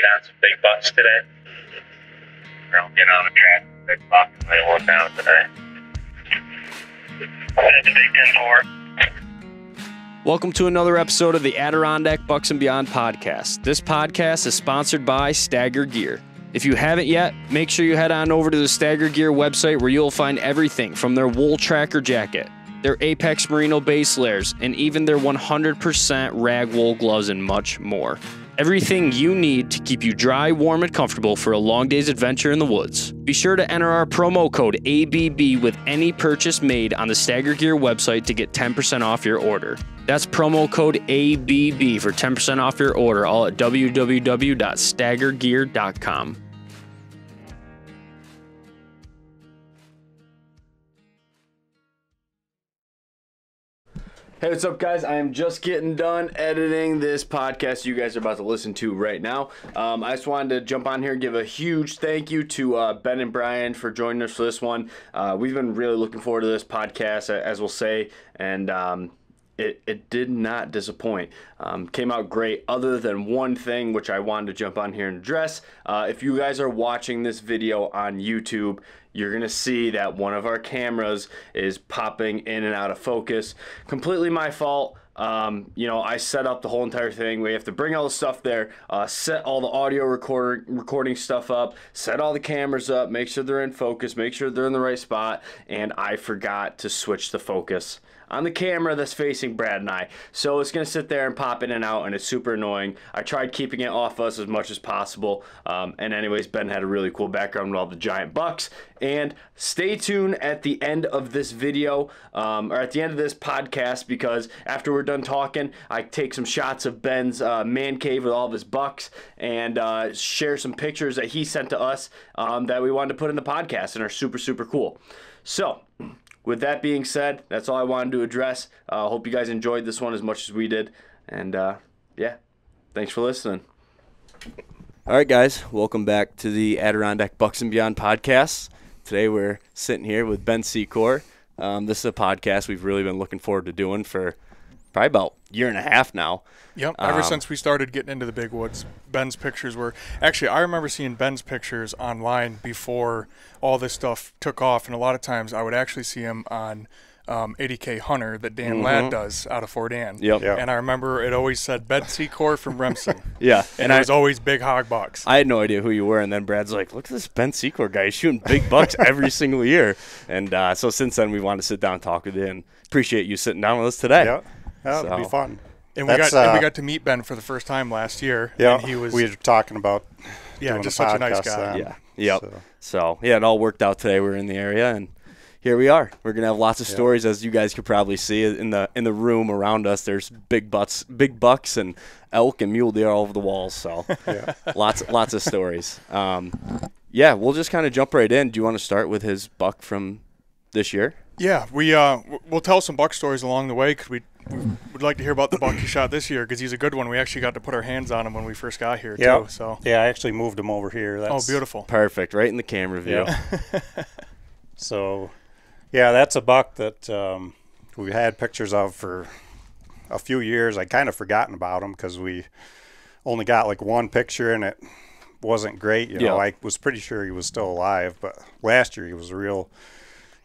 get on some big bucks today. Or I'll get on a track big buck and one down today. Big 10 4. Welcome to another episode of the Adirondack Bucks and Beyond podcast. This podcast is sponsored by STAGR Gear. If you haven't yet, make sure you head on over to the STAGR Gear website where you'll find everything from their wool tracker jacket, their Apex Merino base layers, and even their 100% rag wool gloves and much more. Everything you need to keep you dry, warm, and comfortable for a long day's adventure in the woods. Be sure to enter our promo code ABB with any purchase made on the STAGR Gear website to get 10% off your order. That's promo code ABB for 10% off your order, all at www.stagrgear.com. Hey, what's up, guys? I am just getting done editing this podcast you guys are about to listen to right now. Um, I just wanted to jump on here and give a huge thank you to uh, Ben and Brian for joining us for this one. Uh, we've been really looking forward to this podcast, as we'll say, and um, it, it did not disappoint. Um, came out great, other than one thing which I wanted to jump on here and address. Uh, if you guys are watching this video on YouTube, you're gonna see that one of our cameras is popping in and out of focus. Completely my fault. Um, you know, I set up the whole entire thing. We have to bring all the stuff there, uh, set all the audio recorder, recording stuff up, set all the cameras up, make sure they're in focus, make sure they're in the right spot, and I forgot to switch the focus on the camera that's facing Brad and I. So it's going to sit there and pop in and out, and it's super annoying. I tried keeping it off us as much as possible. Um, and anyways, Ben had a really cool background with all the giant bucks. And stay tuned at the end of this video, um, or at the end of this podcast, because after we're done talking, I take some shots of Ben's uh, man cave with all of his bucks and uh, share some pictures that he sent to us um, that we wanted to put in the podcast and are super, super cool. So, with that being said, that's all I wanted to address. I uh, hope you guys enjoyed this one as much as we did. And uh, yeah, thanks for listening. All right, guys, welcome back to the Adirondack Bucks and Beyond podcast. Today we're sitting here with Ben Secor. Um, this is a podcast we've really been looking forward to doing for probably about a year and a half now. Yep. Ever um, since we started getting into the big woods, Ben's pictures were actually I remember seeing Ben's pictures online before all this stuff took off, and a lot of times I would actually see him on um, ADK Hunter that Dan mm-hmm. Ladd does out of Fort Ann. Yep. yep. And I remember it always said Ben Secor from Remsen. yeah. And, and it I, was always big hog bucks. I had no idea who you were, and then Brad's like, "Look at this Ben Secor guy. He's shooting big bucks every single year." And uh, so since then, we wanted to sit down and talk with you, and appreciate you sitting down with us today. Yeah. That would so. be fun. And we got uh, and we uh, got to meet Ben for the first time last year. Yeah, he was. We were talking about. Yeah, just such a nice guy. Then, yeah. Yep. So. so. yeah, it all worked out today. We are in the area and here we are. We're gonna have lots of yep. stories, as you guys could probably see in the in the room around us. There's big butts, big bucks, and elk and mule deer all over the walls. So yeah. lots lots of stories. Um, yeah, we'll just kind of jump right in. Do you want to start with his buck from this year? Yeah, we uh, we'll tell some buck stories along the way because we would like to hear about the buck he shot this year because he's a good one. We actually got to put our hands on him when we first got here yep. too. So yeah, I actually moved him over here. Oh, that's oh, beautiful, perfect, right in the camera view. Yeah. so, yeah, that's a buck that um, we had pictures of for a few years. I kind of forgotten about him because we only got like one picture and it wasn't great. You know, I was pretty sure he was still alive, but last year he was a real,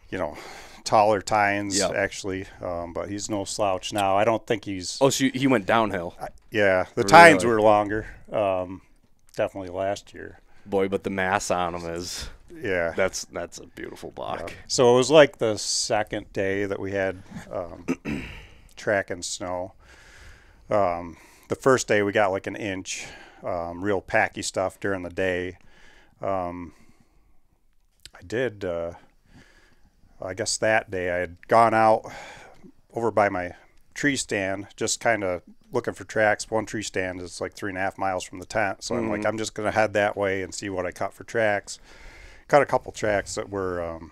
you know, taller tines yep. actually, um, but he's no slouch now. I don't think he's. Oh, so he went downhill. I, yeah, the really? tines were longer. Um, definitely last year. Boy, but the mass on him is. Yeah, that's that's a beautiful block. Yeah. So it was like the second day that we had um, track and snow. Um, the first day we got like an inch, um, real packy stuff during the day. Um, I did. Uh, I guess that day I had gone out over by my tree stand, just kind of looking for tracks. One tree stand is like three and a half miles from the tent, so mm-hmm. I'm like, mm-hmm. I'm just gonna head that way and see what I cut for tracks. Cut a couple tracks that were um,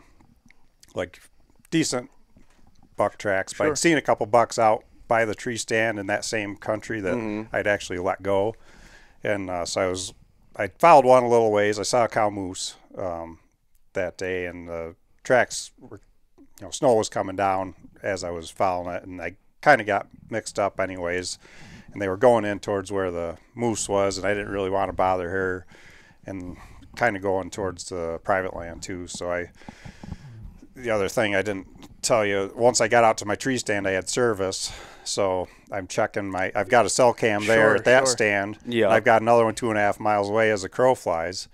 like decent buck tracks, sure. but I'd seen a couple bucks out by the tree stand in that same country that mm-hmm. I'd actually let go, and uh, so I was I followed one a little ways. I saw a cow moose um, that day, and the tracks were, you know, snow was coming down as I was following it, and I kind of got mixed up anyways. and they were going in towards where the moose was, and I didn't really want to bother her, and kind of going towards the private land too. So I, the other thing I didn't tell you, once I got out to my tree stand, I had service. So I'm checking my. I've got a cell cam there Sure, at that sure. stand. Yeah. I've got another one two and a half miles away as the crow flies.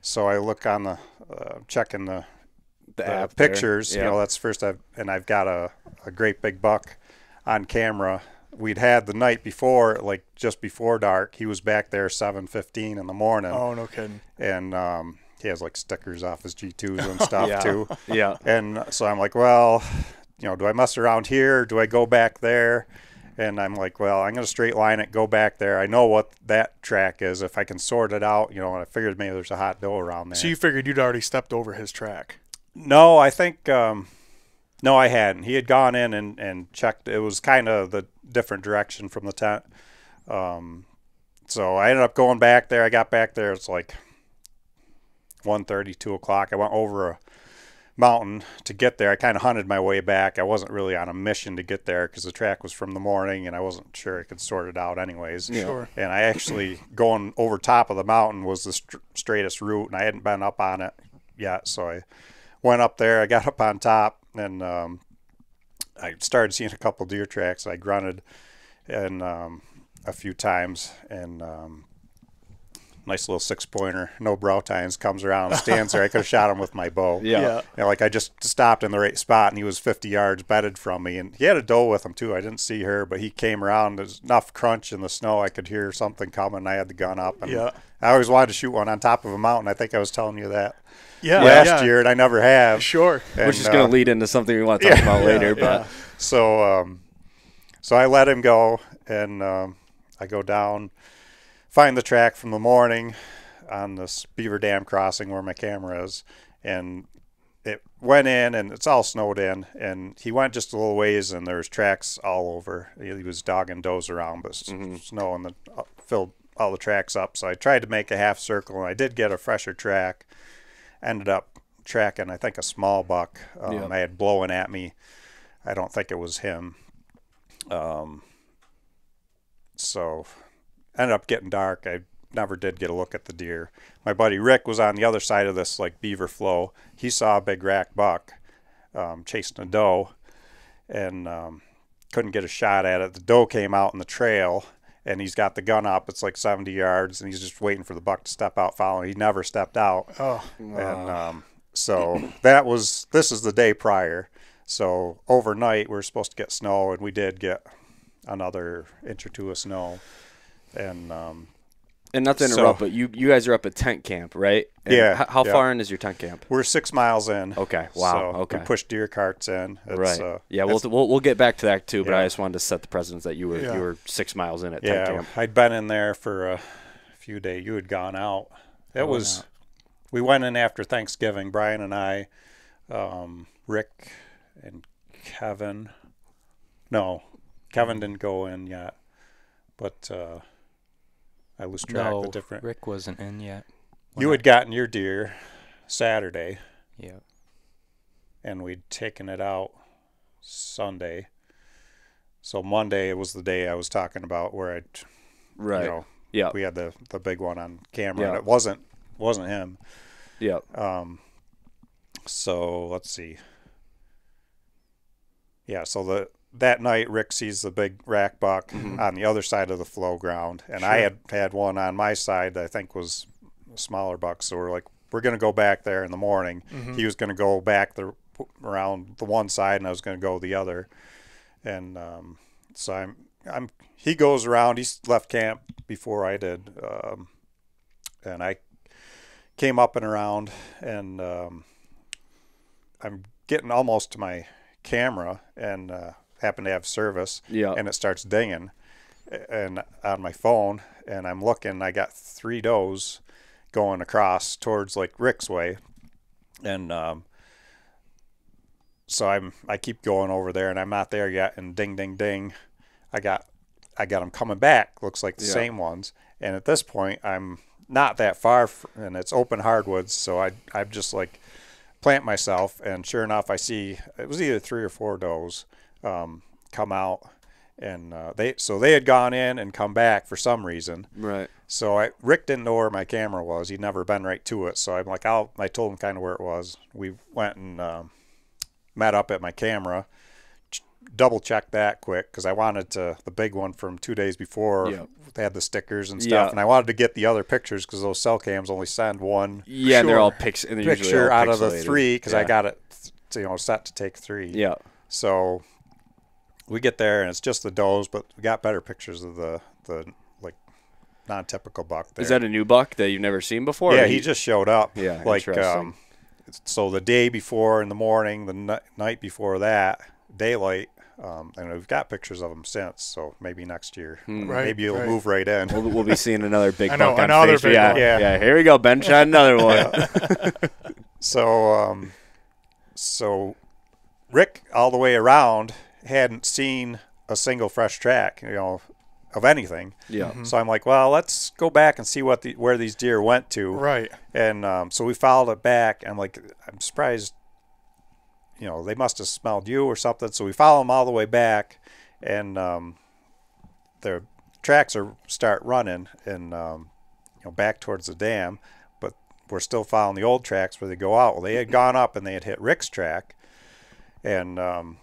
So I look on the, uh, checking the The the app there. pictures. You know, that's first I've and I've got a, a great big buck on camera. We'd had the night before, like just before dark. He was back there seven fifteen in the morning, Oh, no kidding. and um, he has like stickers off his G twos and stuff Yeah. too. Yeah. And so I'm like, well, you know, do I mess around here? Do I go back there? And I'm like, well, I'm gonna straight line it, go back there. I know what that track is. If I can sort it out, you know, and I figured maybe there's a hot doe around there. So you figured you'd already stepped over his track. No, I think um, no, I hadn't. He had gone in and, and checked. It was kind of the different direction from the tent. Um, so I ended up going back there. I got back there. It's like 1.30, 2 o'clock. I went over a mountain to get there. I kind of hunted my way back. I wasn't really on a mission to get there because the track was from the morning and I wasn't sure I could sort it out anyways. Sure. And I actually going over top of the mountain was the str- straightest route, and I hadn't been up on it yet. So I went up there. I got up on top, and um, I started seeing a couple deer tracks. I grunted and um, a few times, and um, nice little six pointer, no brow tines, comes around and stands there. I could have shot him with my bow. Yeah. Yeah. You know, like I just stopped in the right spot, and he was 50 yards bedded from me, and he had a doe with him too. I didn't see her, but he came around. There's enough crunch in the snow, I could hear something coming. I had the gun up, and Yeah. I always wanted to shoot one on top of a mountain. I think I was telling you that Yeah. last yeah. year, and I never have. Sure. And, Which is going uh, to lead into something we want to talk about later. But so um, so I let him go, and um, I go down, find the track from the morning on this Beaver Dam crossing where my camera is, and it went in, and it's all snowed in, and he went just a little ways, and there's tracks all over. He was dogging does around, but s- snow and the uh, filled all the tracks up. So I tried to make a half circle, and I did get a fresher track. Ended up tracking, I think, a small buck. Um, Yep. I had blowing at me. I don't think it was him. Um, so ended up getting dark. I never did get a look at the deer. My buddy Rick was on the other side of this like beaver flow. He saw a big rack buck um, chasing a doe, and um, couldn't get a shot at it. The doe came out in the trail, and he's got the gun up. It's like 70 yards, and he's just waiting for the buck to step out following. He never stepped out. Oh, And um, so that was this is the day prior. So overnight we are supposed to get snow, and we did get another inch or two of snow. And um, and not to So- interrupt, but you you guys are up at tent camp, right? And Yeah, h- how yeah. far in is your tent camp? we're six miles in. Okay. Wow. So okay. We push deer carts in. It's, right. Uh, yeah. We'll, we'll we'll get back to that too. But I just wanted to set the precedence that you were Yeah. you were six miles in at tent yeah. camp. I'd been in there for a few days. You had gone out. It was. We went in after Thanksgiving. Brian and I, um, Rick, and Kevin. No, Kevin didn't go in yet, but uh, I lose track no, of different. Rick wasn't in yet. You had gotten your deer Saturday, Yeah. and we'd taken it out Sunday. So Monday it was the day I was talking about where I, Right. you know, yeah. we had the the big one on camera, and it wasn't wasn't him. Yeah. Um, so let's see. Yeah, so the that night Rick sees the big rack buck on the other side of the flow ground, and I had had one on my side that I think was a smaller buck. So we're like, we're gonna go back there in the morning. He was gonna go back the around the one side, and I was gonna go the other. And um, so I'm I'm he goes around. He's left camp before I did, um, and I came up and around, and um, I'm getting almost to my camera, and uh, happen to have service, Yeah. and it starts dinging, and on my phone, and I'm looking. I got three does going across towards like Rick's way, and um, so I'm I keep going over there, and I'm not there yet, and ding, ding, ding, I got I got them coming back. Looks like the Yeah. same ones, and at this point, I'm not that far, f- and it's open hardwoods, so I I'm just like plant myself, and sure enough, I see it was either three or four does um, come out, and uh, they so they had gone in and come back for some reason. Right. So I Rick didn't know where my camera was. He'd never been right to it. So I'm like, I'll. I told him kind of where it was. We went and um, met up at my camera. ch- Double checked that quick because I wanted to the big one from two days before. Yep. They had the stickers and stuff, Yeah. and I wanted to get the other pictures because those cell cams only send one Yeah, and they're all and they're picture all out of the three because I got it, you know, set to take three. Yeah. So we get there and it's just the does, but we got better pictures of the the like non-typical buck. There. Is that a new buck that you've never seen before? yeah, or he just showed up. Yeah, like interesting. um, so the day before in the morning, the ni- night before that, daylight. Um, and we've got pictures of him since, so maybe next year, Right, maybe he'll right. move right in. We'll, we'll be seeing another big I know, buck on another Facebook. big yeah, one. yeah, Yeah. Here we go. Ben shot another one. So, um, so Rick all the way around hadn't seen a single fresh track, you know, of anything. Yeah. Mm-hmm. So I'm like, well, let's go back and see what the where these deer went to. Right. And um, so we followed it back. I'm like, I'm surprised. You know, they must have smelled you or something. So we follow them all the way back, and um, their tracks are start running and um, you know back towards the dam, but we're still following the old tracks where they go out. Well, they had gone up and they had hit Rick's track, and um,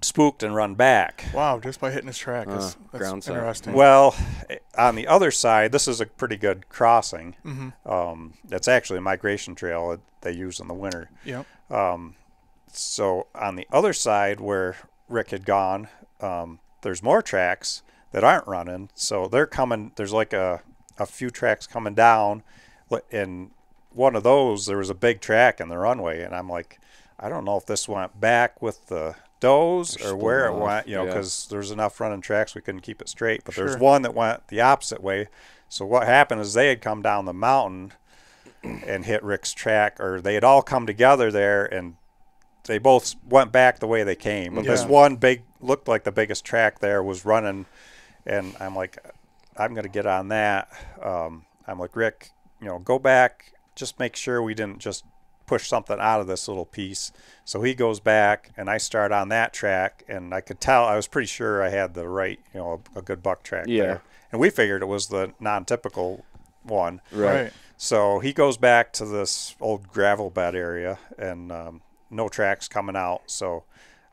spooked and run back. Wow, just by hitting his track. Uh, That's, that's ground set. interesting. Well, eh, on the other side, this is a pretty good crossing. Mm-hmm. Um, it's actually a migration trail that they use in the winter. Yep. Um, So on the other side where Rick had gone, um, there's more tracks that aren't running. So they're coming. There's like a a few tracks coming down, li- and one of those there was a big track in the runway, and I'm like, I don't know if this went back with the does or split where it off, went, you know, yeah. because there's enough running tracks we couldn't keep it straight. But there's one that went the opposite way. So what happened is they had come down the mountain and hit Rick's track, or they had all come together there and they both went back the way they came. But this one big looked like the biggest track there was running, and I'm like, I'm gonna get on that. Um, I'm like Rick, you know, go back, just make sure we didn't just push something out of this little piece. So he goes back, and I start on that track, and I could tell I was pretty sure I had the right, you know, a, a good buck track Yeah. there. And we figured it was the non-typical one. Right. Right. So he goes back to this old gravel bed area and um, no tracks coming out. So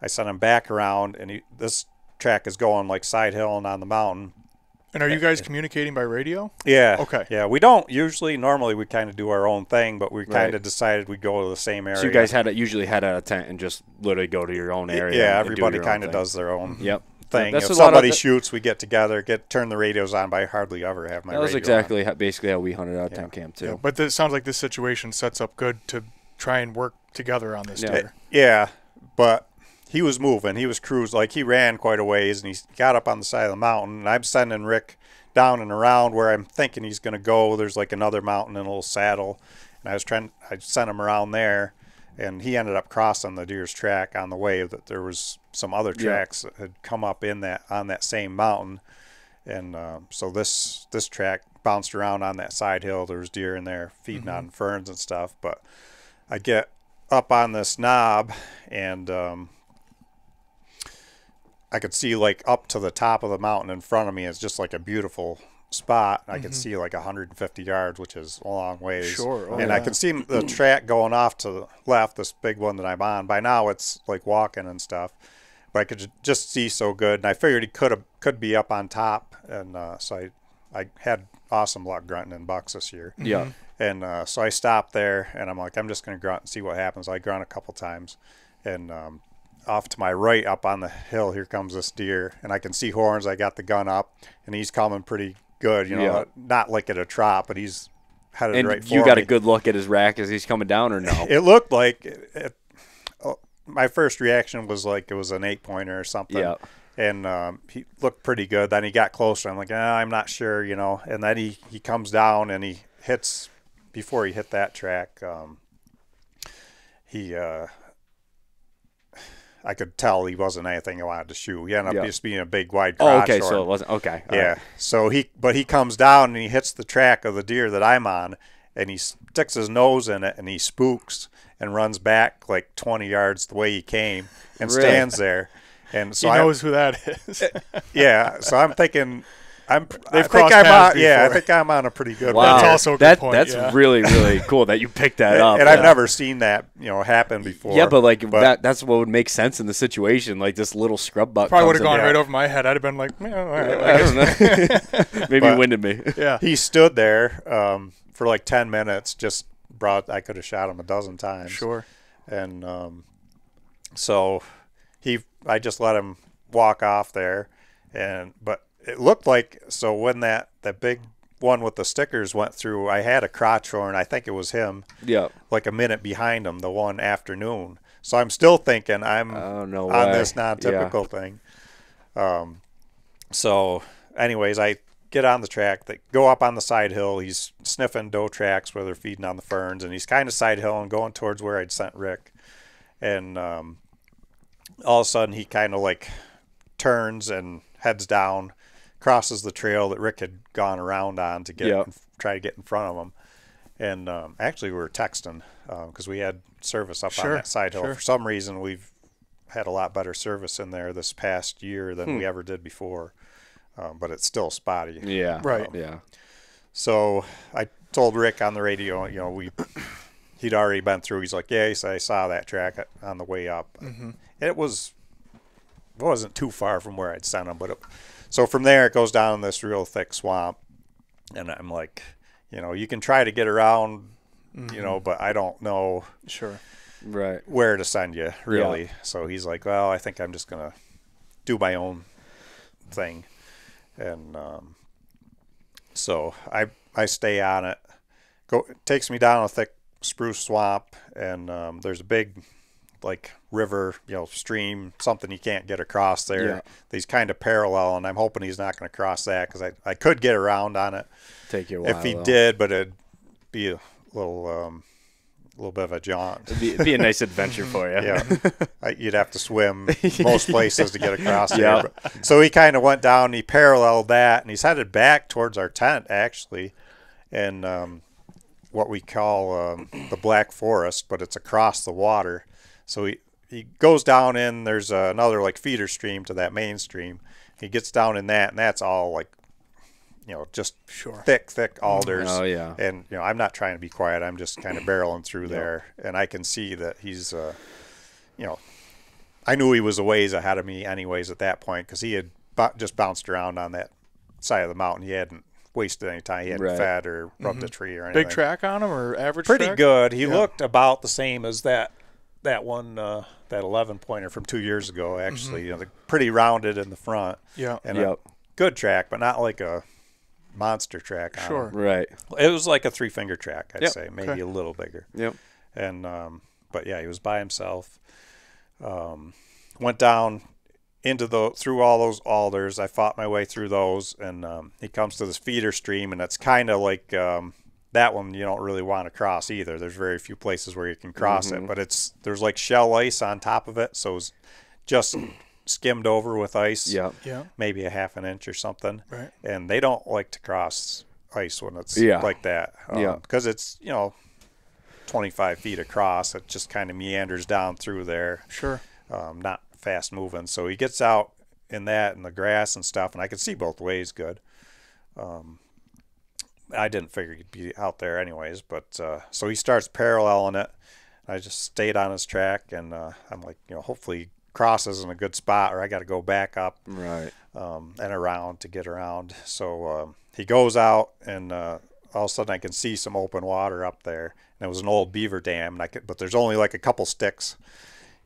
I sent him back around, and he, this track is going like side hill and on the mountain. And are you guys communicating by radio? Yeah. Okay. Yeah, we don't usually. Normally, we kind of do our own thing, but we kind of decided we'd go to the same area. So you guys had a, usually had a tent and just literally go to your own area. yeah, and everybody kind of does their own Yep. thing. That's if a lot of somebody the- shoots, we get together, get turn the radios on. But I hardly ever have my. That was radio exactly how, basically how we hunted out tent camp too. Yeah, but this sounds like this situation sets up good to try and work together on this Yeah. deer. Yeah, but he was moving. He was cruising. Like he ran quite a ways, and he got up on the side of the mountain. And I'm sending Rick down and around where I'm thinking he's going to go. There's like another mountain and a little saddle, and I was trying. I sent him around there, and he ended up crossing the deer's track on the way. That there was some other Yeah. tracks that had come up in that on that same mountain, and um, so this this track bounced around on that side hill. There was deer in there feeding on ferns and stuff, but. I get up on this knob and um, I could see like up to the top of the mountain in front of me. It's just like a beautiful spot. I could see like 150 yards, which is a long ways. Sure, oh and I yeah. can see the track going off to the left, this big one that I'm on. By now it's like walking and stuff. But I could just see so good, and I figured he could have could be up on top, and uh, so I I had awesome luck grunting in bucks this year. Yeah. And uh, so I stopped there, and I'm like, I'm just going to grunt and see what happens. I grunt a couple times, and um, off to my right, up on the hill, here comes this deer, and I can see horns. I got the gun up, and he's coming pretty good. You know, Yeah. not like at a trot, but he's headed And right you for got me. a good look at his rack as he's coming down, or no? It looked like it, it, oh, my first reaction was like it was an eight pointer or something. Yeah. And um, he looked pretty good. Then he got closer. I'm like, ah, I'm not sure, you know. And then he, he comes down and he hits before he hit that track. Um, he uh, I could tell he wasn't anything I wanted to shoot. He ended up Yeah. just being a big wide. oh, okay. crotch So it wasn't okay. all Yeah. right. So he, but he comes down and he hits the track of the deer that I'm on, and he sticks his nose in it and he spooks and runs back like 20 yards the way he came and Really? stands there. And so he I, knows who that is. yeah, so I'm thinking, I'm. I They've think crossed I'm paths on. Yeah, I think I'm on a pretty good. Wow, That's also a good that, point, That's yeah. really really cool that you picked that up. and I've Yeah. never seen that you know happen before. Yeah, but like that that's what would make sense in the situation. Like this little scrub butt Probably would have gone Yeah. right over my head. I'd have been like, yeah, all right. I don't know. Maybe But- winded me. yeah. he stood there um, for like ten minutes. Just brought. I could have shot him a dozen times. Sure. and um, so he I just let him walk off there and but it looked like so when that that big one with the stickers went through I had a crotch horn. I think it was him Yeah. like a minute behind him the one afternoon. So I'm still thinking I'm Oh no on way. this non-typical thing. Um, so anyways I get on the track they go up on the side hill. He's sniffing doe tracks where they're feeding on the ferns and he's kind of side hill and going towards where I'd sent Rick. And um, all of a sudden he kind of like turns and heads down, crosses the trail that Rick had gone around on to get Yep. try to get in front of him. And um, actually, we were texting because we had service up on that side hill. sure. For some reason, we've had a lot better service in there this past year than Hmm. we ever did before. Um, but it's still spotty. Yeah. Right. Yeah. So I told Rick on the radio, you know, we he'd already been through. He's like, yeah, he said, I saw that track on the way up. It was it wasn't too far from where I'd sent him, but it, so from there it goes down this real thick swamp, and I'm like, you know, you can try to get around, you know, but I don't know Sure. Right. where to send you really. So he's like, well, I think I'm just gonna do my own thing, and um, so I I stay on it. Go it takes me down a thick spruce swamp, and um, there's a big like river, you know, stream, something you can't get across there. Yeah. He's kind of parallel, and I'm hoping he's not going to cross that because I, I could get around on it Take you a while. if he though. did, but it'd be a little um, a little bit of a jaunt. It'd be, it'd be a nice adventure for you. Yeah, I, you'd have to swim most places to get across there. Yeah. But- So he kind of went down. He paralleled that, and he's headed back towards our tent actually, and um, what we call um, the Black Forest, but it's across the water. So he he goes down in. There's uh, another like feeder stream to that main stream. He gets down in that, and that's all like, you know, just Sure. thick, thick alders. Oh, yeah. And you know, I'm not trying to be quiet. I'm just kind of barreling through there, and I can see that he's, uh, you know, I knew he was a ways ahead of me, anyways, at that point, because he had bu- just bounced around on that side of the mountain. He hadn't wasted any time. He hadn't Right. fed or rubbed a tree or anything. Big track on him or average Pretty track? good. He looked about the same as that that one uh, that 11 pointer from two years ago. Actually, you know, the, pretty rounded in the front. Yeah. and Yep. a good track, but not like a monster track. Sure. him. Right. It was like a three finger track, I'd Yep. say, maybe Okay. a little bigger. Yep. And um, but yeah, he was by himself. Um, went down into the through all those alders. I fought my way through those, and um, he comes to this feeder stream, and it's kind of like um, that one. You don't really want to cross either. There's very few places where you can cross it, but it's there's like shell ice on top of it, so it's just skimmed over with ice Yep. Yeah. maybe a half an inch or something. Right. And they don't like to cross ice when it's Yeah. like that. Yeah. Because it's, you know, 25 feet across. It just kind of meanders down through there, Sure. um, not fast moving. So he gets out in that and the grass and stuff, and I can see both ways good. Um, I didn't figure he'd be out there anyways, but uh, so he starts paralleling it. I just stayed on his track, and uh, I'm like, you know, hopefully he crosses in a good spot, or I got to go back up Right. um, and around to get around. So um, he goes out, and uh, all of a sudden I can see some open water up there. And it was an old beaver dam, and I could, but there's only like a couple sticks,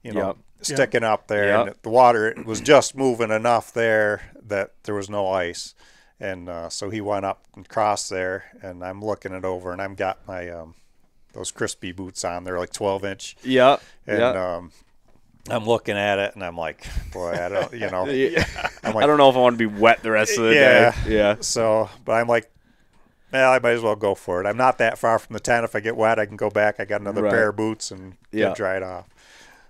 you know, Yep. sticking up there. Yep. And the water was just moving enough there that there was no ice. And uh, so he went up and crossed there, and I'm looking it over, and I've got my um, those Crispi boots on. They're like 12 inch, Yep. and Yep. um, I'm looking at it, and I'm like, boy, I don't, you know, Yeah. I'm like, I don't know if I want to be wet the rest of the Yeah. day. Yeah. So, but I'm like, well, I might as well go for it. I'm not that far from the tent. If I get wet, I can go back. I got another Right. pair of boots and Yeah. get dried off.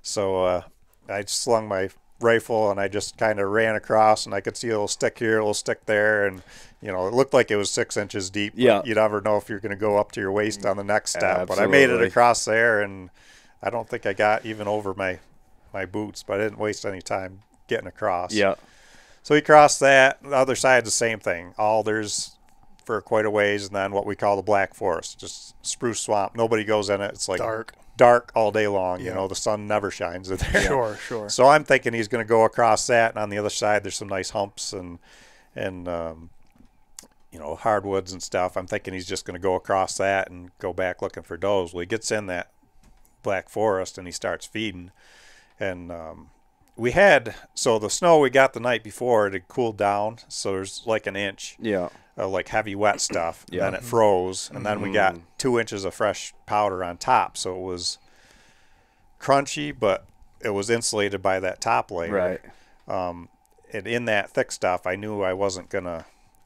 So uh, I slung my rifle and I just kind of ran across, and I could see a little stick here, a little stick there, and you know, it looked like it was six inches deep. but Yeah. You never know if you're going to go up to your waist on the next step. But I made it across there, and I don't think I got even over my my boots, but I didn't waste any time getting across. Yeah. So we crossed that. The other side, the same thing. Alders for quite a ways, and then what we call the Black Forest, just spruce swamp. Nobody goes in it. It's like Dark. Dark all day long. You know, the sun never shines in there. Sure, sure. So I'm thinking he's going to go across that, and on the other side there's some nice humps and and um, you know hardwoods and stuff. I'm thinking he's just going to go across that and go back looking for does. Well, he gets in that black forest and he starts feeding, and um, we had so the snow we got the night before it had cooled down, so there's like an inch Yeah. of like heavy wet stuff. Yeah. Then it froze, and then we got Mm. two inches of fresh powder on top, so it was crunchy, but it was insulated by that top layer. Right. Um, and in that thick stuff, I knew I wasn't gonna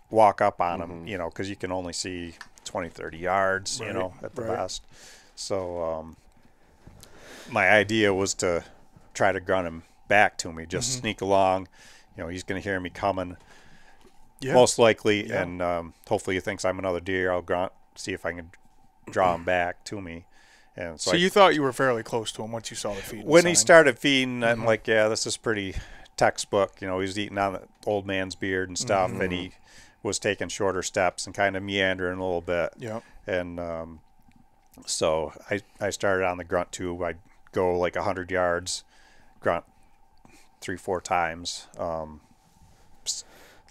walk up on Mm-hmm. them, you know, because you can only see 20, 30 yards, you know, at the right. best. So um, my idea was to try to gun him back to me, Mm-hmm. just sneak along. You know, he's gonna hear me coming Yeah. most likely, Yeah. and um, hopefully he thinks I'm another deer. I'll grunt, see if I can draw him back to me. And so, so I- you thought you were fairly close to him once you saw the feed. when he started feeding, Mm-hmm. I'm like, yeah, this is pretty textbook. You know, he's eating on the old man's beard and stuff, and he Mm-hmm. was taking shorter steps and kind of meandering a little bit. Yeah. And um, so I, I started on the grunt tube. I'd go like 100 yards, grunt three, four times. Um,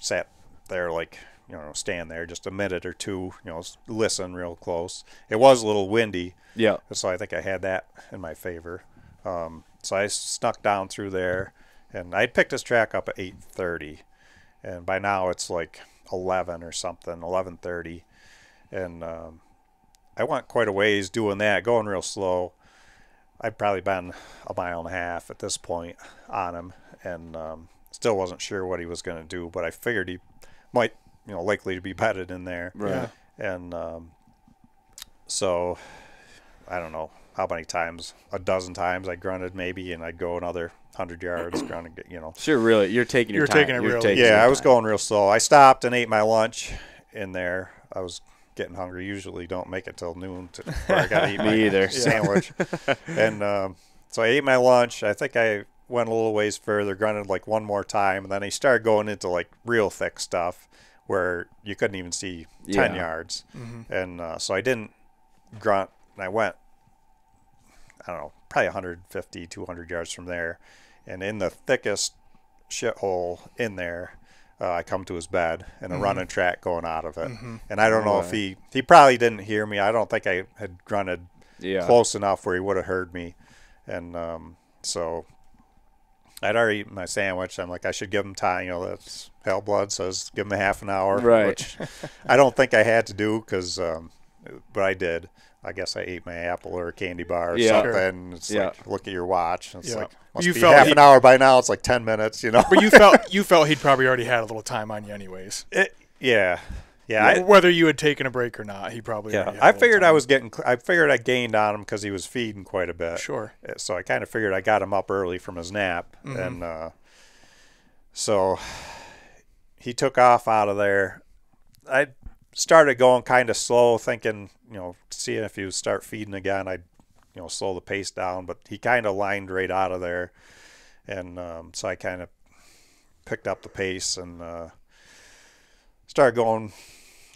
sat there like, you know, stand there just a minute or two, you know, listen real close. It was a little windy, Yeah. so I think I had that in my favor. Um, so I snuck down through there, and I picked this track up at 8:30, and by now it's like 11 or something, 11:30, and um, I went quite a ways doing that, going real slow. I'd probably been a mile and a half at this point on him, and um, still wasn't sure what he was going to do, but I figured he might, you know, likely to be bedded in there. Right. And um, so I don't know how many times, a dozen times I grunted maybe, and I'd go another hundred yards, grunting, you know. So you're really you're taking your You're time. taking it real- taking Yeah, I was time. going real slow. I stopped and ate my lunch in there. I was getting hungry. Usually don't make it till noon to where I got to eat Me my either. sandwich. and um, so I ate my lunch. I think I went a little ways further, grunted like one more time, and then I started going into like real thick stuff where you couldn't even see 10 Yeah. yards. And uh, so I didn't grunt, and I went, I don't know, probably 150, 200 yards from there. And in the thickest shithole in there, uh, I come to his bed and a running track going out of it. And I don't know if he, he probably didn't hear me. I don't think I had grunted Yeah. close enough where he would have heard me. And um, so I'd already eaten my sandwich. I'm like, I should give him time. You know, that's Hal Blood says give him a half an hour. Right. Which I don't think I had to do because, um, but I did. I guess I ate my apple or a candy bar or Yeah. something. Sure. It's Yeah. like, look at your watch. and It's Yeah. like, must You be felt half an hour by now. It's like 10 minutes, you know? But you felt you felt he'd probably already had a little time on you, anyways. It- yeah. Yeah. I, Whether you had taken a break or not, he probably. yeah. already had a I figured I was getting, I figured I gained on him because he was feeding quite a bit. sure. Uh, so I kind of figured I got him up early from his nap, Mm-hmm. and uh, so he took off out of there. I started going kind of slow, thinking, you know, seeing if he would start feeding again, I'd, you know, slow the pace down. But he kind of lined right out of there, and um, so I kind of picked up the pace and uh, started going.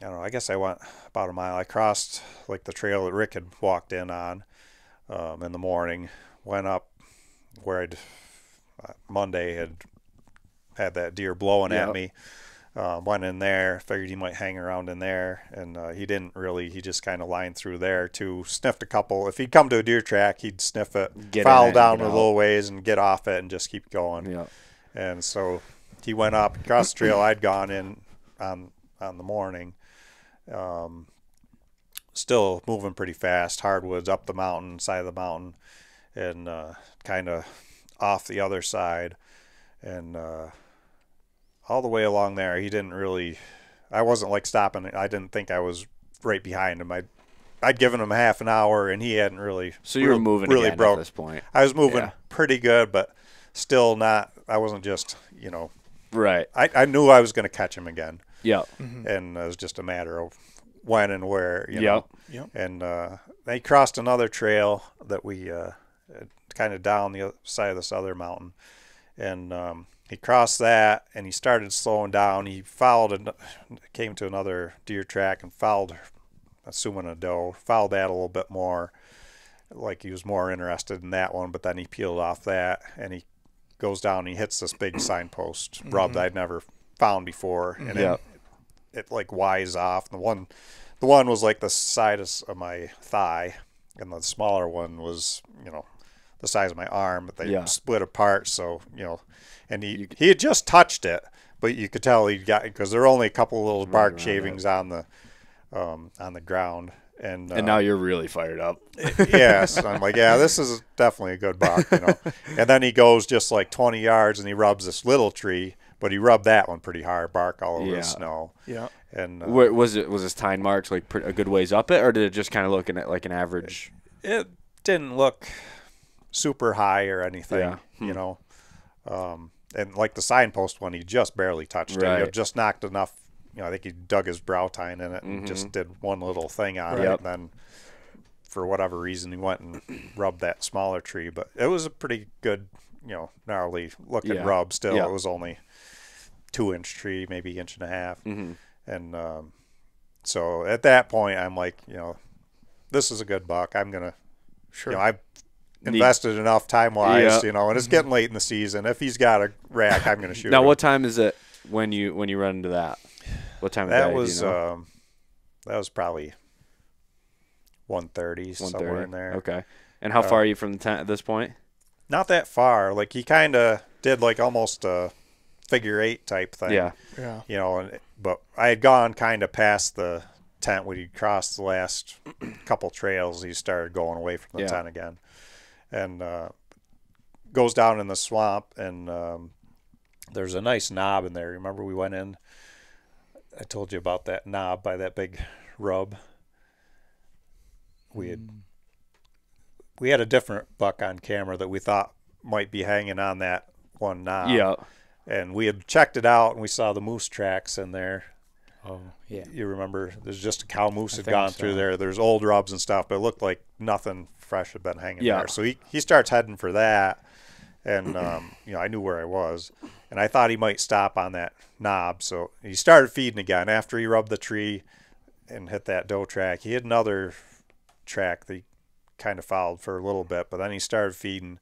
I don't know. I guess I went about a mile. I crossed like the trail that Rick had walked in on um, in the morning. Went up where I'd uh, Monday had had that deer blowing Yep. at me. Uh, went in there, figured he might hang around in there, and uh, he didn't really. He just kind of lined through there too. Sniffed a couple. If he'd come to a deer track, he'd sniff it, Get it down a little ways, and get off it, and just keep going. Yeah. And so he went up across the trail I'd gone in on on the morning. Um, still moving pretty fast, hardwoods up the mountain, side of the mountain, and uh, kind of off the other side, and uh, all the way along there. He didn't really. I wasn't like stopping. I didn't think I was right behind him. I. I'd given him half an hour, and he hadn't really. So you were real- moving really broke. at this point. I was moving Yeah. pretty good, but still not. I wasn't just, you know, Right. I, I knew I was going to catch him again, Yeah. and it was just a matter of when and where, you Yep. know. Yep. And uh, they crossed another trail that we uh, kind of down the side of this other mountain, and um, he crossed that and he started slowing down. He followed and came to another deer track and followed, assuming a doe, followed that a little bit more. Like he was more interested in that one, but then he peeled off that and he goes down and he hits this big signpost rub that I'd never found before. And it, it like wise off. The one, the one was like the size of my thigh, and the smaller one was, you know, the size of my arm. But they Yeah. split apart, so you know, and he he had just touched it, but you could tell he got because there were only a couple little bark shavings on the um, on the ground. And, And uh, now you're really fired up. yes, I'm like, yeah, this is definitely a good buck, you know. and then he goes just like 20 yards and he rubs this little tree, but he rubbed that one pretty hard, bark all over Yeah. the snow. Yeah. And uh, Where, was it was his tine marks like pre- a good ways up it, or did it just kind of look at like an average? it didn't look super high or anything, Yeah. you know. Um, and like the signpost one, he just barely touched it. He Right. had just knocked enough. You know, I think he dug his brow tine in it and just did one little thing on Mm-hmm. Yep. it. And then, for whatever reason, he went and rubbed that smaller tree. But it was a pretty good, you know, gnarly looking Yeah. rub. Still, Yeah. it was only two inch tree, maybe inch and a half. Mm-hmm. And um, so at that point, I'm like, you know, this is a good buck. I'm gonna Sure. you know, I've invested enough time wise, Yeah. you know, and it's getting late in the season. If he's got a rack, I'm going to shoot. Now, him. what time is it when you when you run into that? What time of that day? was you know? um, that was probably 130 somewhere in there. Okay. And how far are you from the tent at this point? Not that far. Like he kind of did like almost a figure eight type thing. Yeah. Yeah. You know, and but I had gone kind of past the tent when he crossed the last couple trails. He started going away from the Yeah. tent again, and uh, goes down in the swamp. And um, there's a nice knob in there. Remember we went in. I told you about that knob by that big rub. We had we had a different buck on camera that we thought might be hanging on that one knob yeah. And we had checked it out and we saw the moose tracks in there. Oh, yeah. You remember there's just a cow moose had gone so. through there. There's old rubs and stuff, but it looked like nothing fresh had been hanging Yeah. there. So he, he starts heading for that. And, um, you know, I knew where I was. And I thought he might stop on that knob. So he started feeding again after he rubbed the tree and hit that doe track. He had another track that he kind of followed for a little bit, but then he started feeding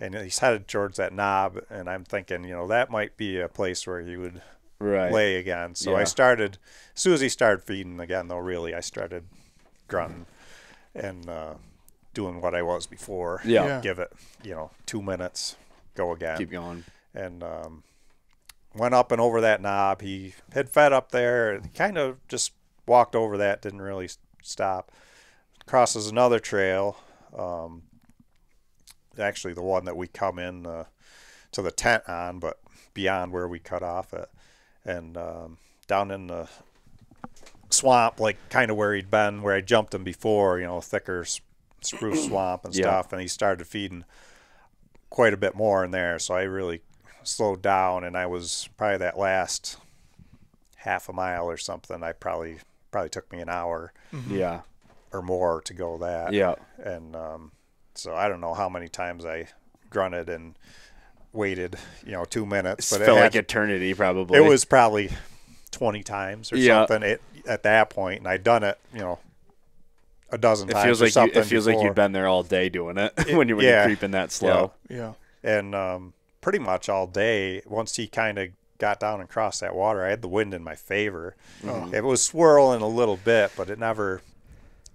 and he's headed towards that knob. And I'm thinking, you know, that might be a place where he would Right. lay again. So I started as soon as he started feeding again though really I started grunting and uh, doing what I was before. Yeah. Yeah. Give it, you know, two minutes, go again. Keep going. And um, went up and over that knob. He had fed up there and kind of just walked over that, didn't really stop. Crosses another trail. Um, actually the one that we come in uh, to the tent on, but beyond where we cut off it, and um, down in the swamp, like kind of where he'd been, where I jumped him before, you know, thicker spruce swamp and Yeah. stuff, and he started feeding quite a bit more in there. So I really slowed down, and I was probably that last half a mile or something. I probably probably took me an hour Yeah. or more to go that Yeah. and um, so I don't know how many times I grunted and waited, you know, two minutes, But It felt it, like eternity, probably. it was probably twenty times or Yeah. something it, at that point, and I'd done it, you know, a dozen It times. feels or like you, something it feels like you'd been there all day doing it when you when yeah. creeping that slow. Yeah. and um, pretty much all day. Once he kind of got down and crossed that water, I had the wind in my favor. It was swirling a little bit, but it never.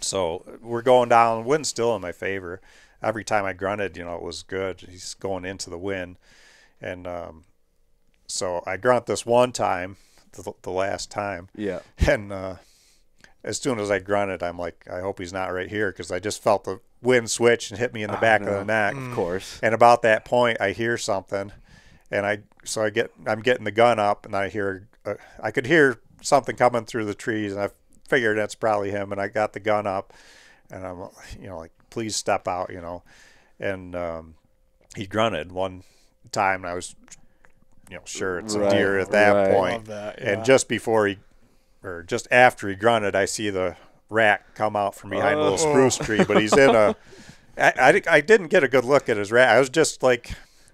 So we're going down. Wind's still in my favor. Every time I grunted, you know, it was good. He's going into the wind, and um, so I grunt this one time, the, the last time, Yeah. and uh, as soon as I grunted, I'm like, I hope he's not right here because I just felt the wind switch and hit me in the back of the neck. Of course. And about that point, I hear something, and I so I get I'm getting the gun up, and I hear uh, I could hear something coming through the trees, and I figured that's probably him. And I got the gun up, and I'm you know like please step out, you know, and um, he grunted one time, and I was you know sure it's Right, a deer at that right. point. Love that. Yeah. And just before he, or just after he grunted, I see the rat come out from behind a little spruce tree, but he's in a. I, I, I didn't get a good look at his rat. I was just like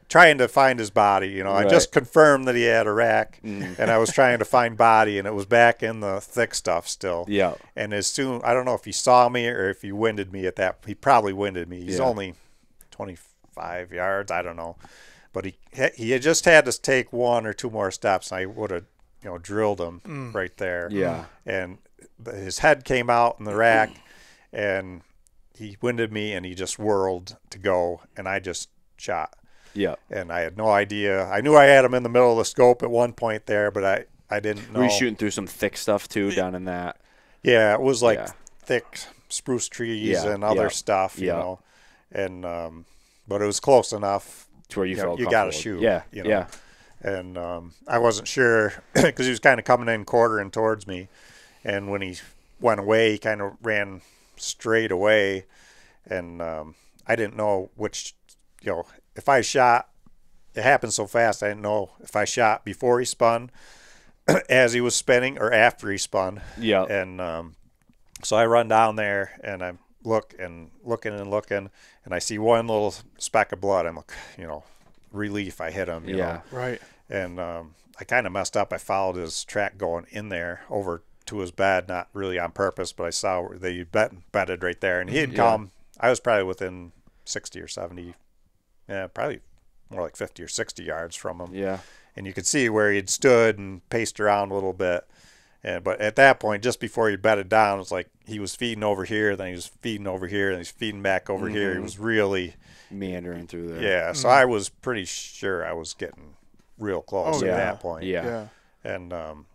trying to find his body. You know, I just confirmed that he had a rack, Mm. and I was trying to find body, and it was back in the thick stuff still. Yeah. And as soon, I don't know if he saw me or if he winded me at that. He probably winded me. He's Yeah. only 25 yards. I don't know, but he he had just had to take one or two more steps, and I would have you know drilled him right there. Yeah. And his head came out in the rack, and he winded me, and he just whirled to go, and I just shot Yeah. and I had no idea. I knew I had him in the middle of the scope at one point there, but I, I didn't know. Were you shooting through some thick stuff too down in that? Yeah, it was like Yeah. thick spruce trees Yeah, and other yeah, stuff, you know. And um, but it was close enough. To where you You know, felt you gotta comfortable? shoot, Yeah. you know. Yeah. And um, I wasn't sure because he was kind of coming in quartering towards me, and when he went away, he kind of ran straight away, and um, I didn't know which, you know, if I shot. It happened so fast. I didn't know if I shot before he spun, as he was spinning, or after he spun. Yeah. And um, so I run down there and I look and looking and looking, and I see one little speck of blood. I'm like, you know, relief. I hit him. You Yeah. Know? Right. And um, I kind of messed up. I followed his track going in there over to his bed, not really on purpose, but I saw where they bet, bedded right there, and he had Yeah. come. I was probably within sixty or seventy, yeah, probably more like fifty or sixty yards from him Yeah. and you could see where he'd stood and paced around a little bit. And but at that point, just before he bedded down, it was like he was feeding over here, then he was feeding over here, and he's feeding back over here. Mm-hmm. He was really, Meandering through there. yeah. So I was pretty sure I was getting real close Oh, at yeah. that point. Yeah. Yeah. And um,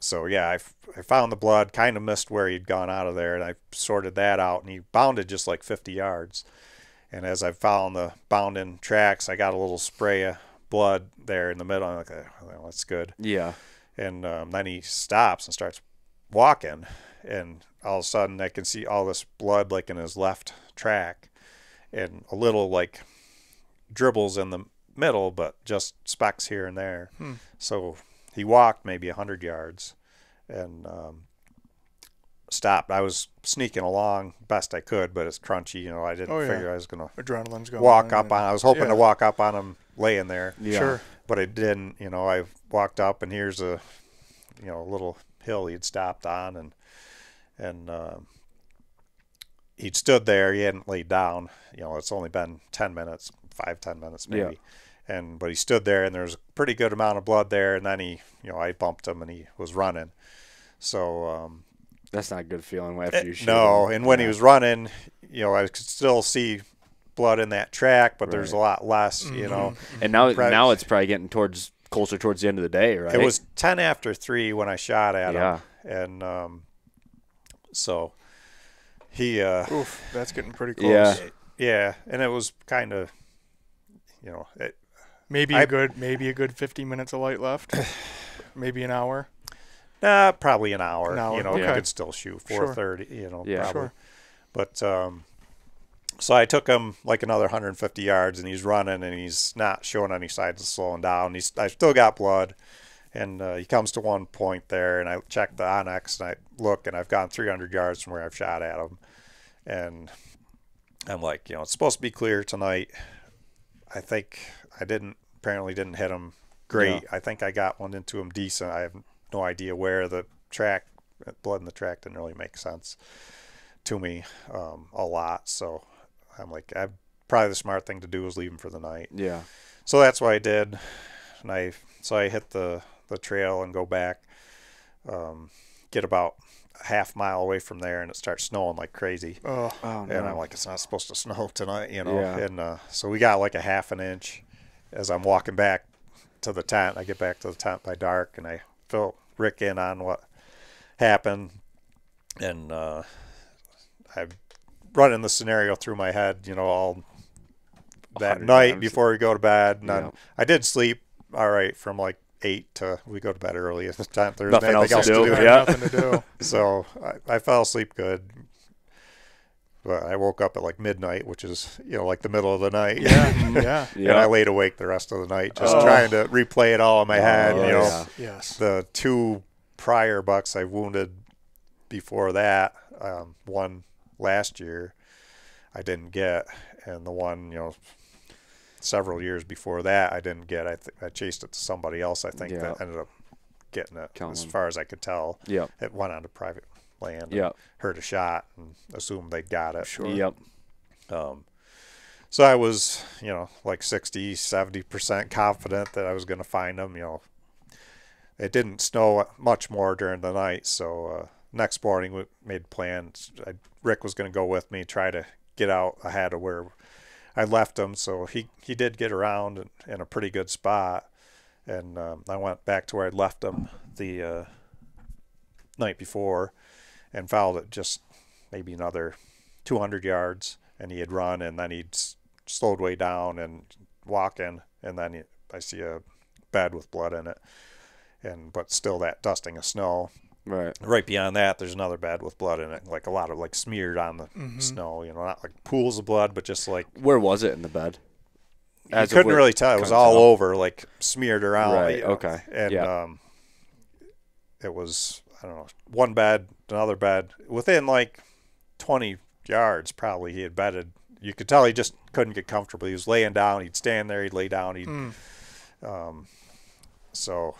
so yeah, I, f- I found the blood, kind of missed where he'd gone out of there, and I sorted that out, and he bounded just like 50 yards. And as I found the bounding tracks, I got a little spray of blood there in the middle. I'm like, "Oh, that's good Yeah. and um, then he stops and starts walking and all of a sudden i can see all this blood like in his left track and a little like dribbles in the middle but just specks here and there so he walked maybe 100 yards and um, stopped i was sneaking along best i could but it's crunchy you know i didn't Oh, yeah. figure i was going to Adrenaline's going. walk up and- on i was hoping yeah. to walk up on him laying there Yeah. Sure. but I didn't. You know, I walked up and here's a, you know, little hill he'd stopped on, and and um, he'd stood there. He hadn't laid down. You know, it's only been ten minutes, five ten minutes maybe, Yeah. and but he stood there, and there was a pretty good amount of blood there, and then he, you know, I bumped him, and he was running. So um, That's not a good feeling after you shoot. Eh, no, him. and when he was running, you know, I could still see blood in that track, but there's a lot less. You know. And now, Right. now it's probably getting towards closer towards the end of the day, right? It was ten after three when I shot at Yeah. him, and um, so he, uh, Oof, that's getting pretty close. Yeah. yeah, and it was kind of, you know, it, Maybe I- a good, maybe a good 50 minutes of light left. maybe an hour. Uh, probably an hour. An hour, You know, you could still shoot Sure. four thirty. You know, Yeah. probably. Sure. But um, so I took him like another 150 yards, and he's running, and he's not showing any signs of slowing down. He's I still got blood, and uh, he comes to one point there, and I check the onX, and I look, and I've gone 300 yards from where I've shot at him, and I'm like, you know, it's supposed to be clear tonight. I think I didn't apparently didn't hit him great. I think I got one into him decent. I have no idea where the track blood in the track didn't really make sense to me um, a lot. So I'm like, I probably the smart thing to do is leave him for the night. yeah. So that's what I did, and I so I hit the the trail and go back, um, get about a half mile away from there, and it starts snowing like crazy. Oh, Oh no. And I'm like, it's not supposed to snow tonight, you know. Yeah. And uh, so we got like a half an inch as I'm walking back to the tent. I get back to the tent by dark, and I fill Rick in on what happened, and uh, I'm running the scenario through my head, you know, all that night times. before we go to bed. And Yeah. I did sleep all right from like eight to we go to bed early at the tent. There's Nothing anything else else to to do. do. Yeah. nothing to do. So I, I fell asleep good. But I woke up at like midnight, which is you know like the middle of the night. Yeah, yeah. and I laid awake the rest of the night just Oh. trying to replay it all in my head. Oh, you know, yeah. Yes. the two prior bucks I wounded before that, um, one last year, I didn't get, and the one you know several years before that, I didn't get. I th- I chased it to somebody else. I think Yeah. that ended up getting it. Killing as him. far as I could tell, Yep. it went onto private land. and heard a shot and assumed they'd got it. Sure. Yep. Um, so I was, you know, like 60, 70% confident that I was going to find them. You know, it didn't snow much more during the night. So uh, next morning we made plans. I, Rick was going to go with me, try to get out ahead of where I left him. So he, he did get around in, in a pretty good spot. And um, I went back to where I'd left him the uh, night before and fouled it just maybe another 200 yards and he had run and then he'd s- slowed way down and walking and then he, I see a bed with blood in it and but still that dusting of snow Right. right beyond that there's another bed with blood in it like a lot of like smeared on the snow you know not like pools of blood but just like Where was it in the bed? you As of couldn't really tell it was all tell. over like smeared around Right, you know. okay, and yeah. um it was i don't know one bed another bed within like 20 yards probably he had bedded you could tell he just couldn't get comfortable. He was laying down. He'd stand there. He'd lay down. He'd um so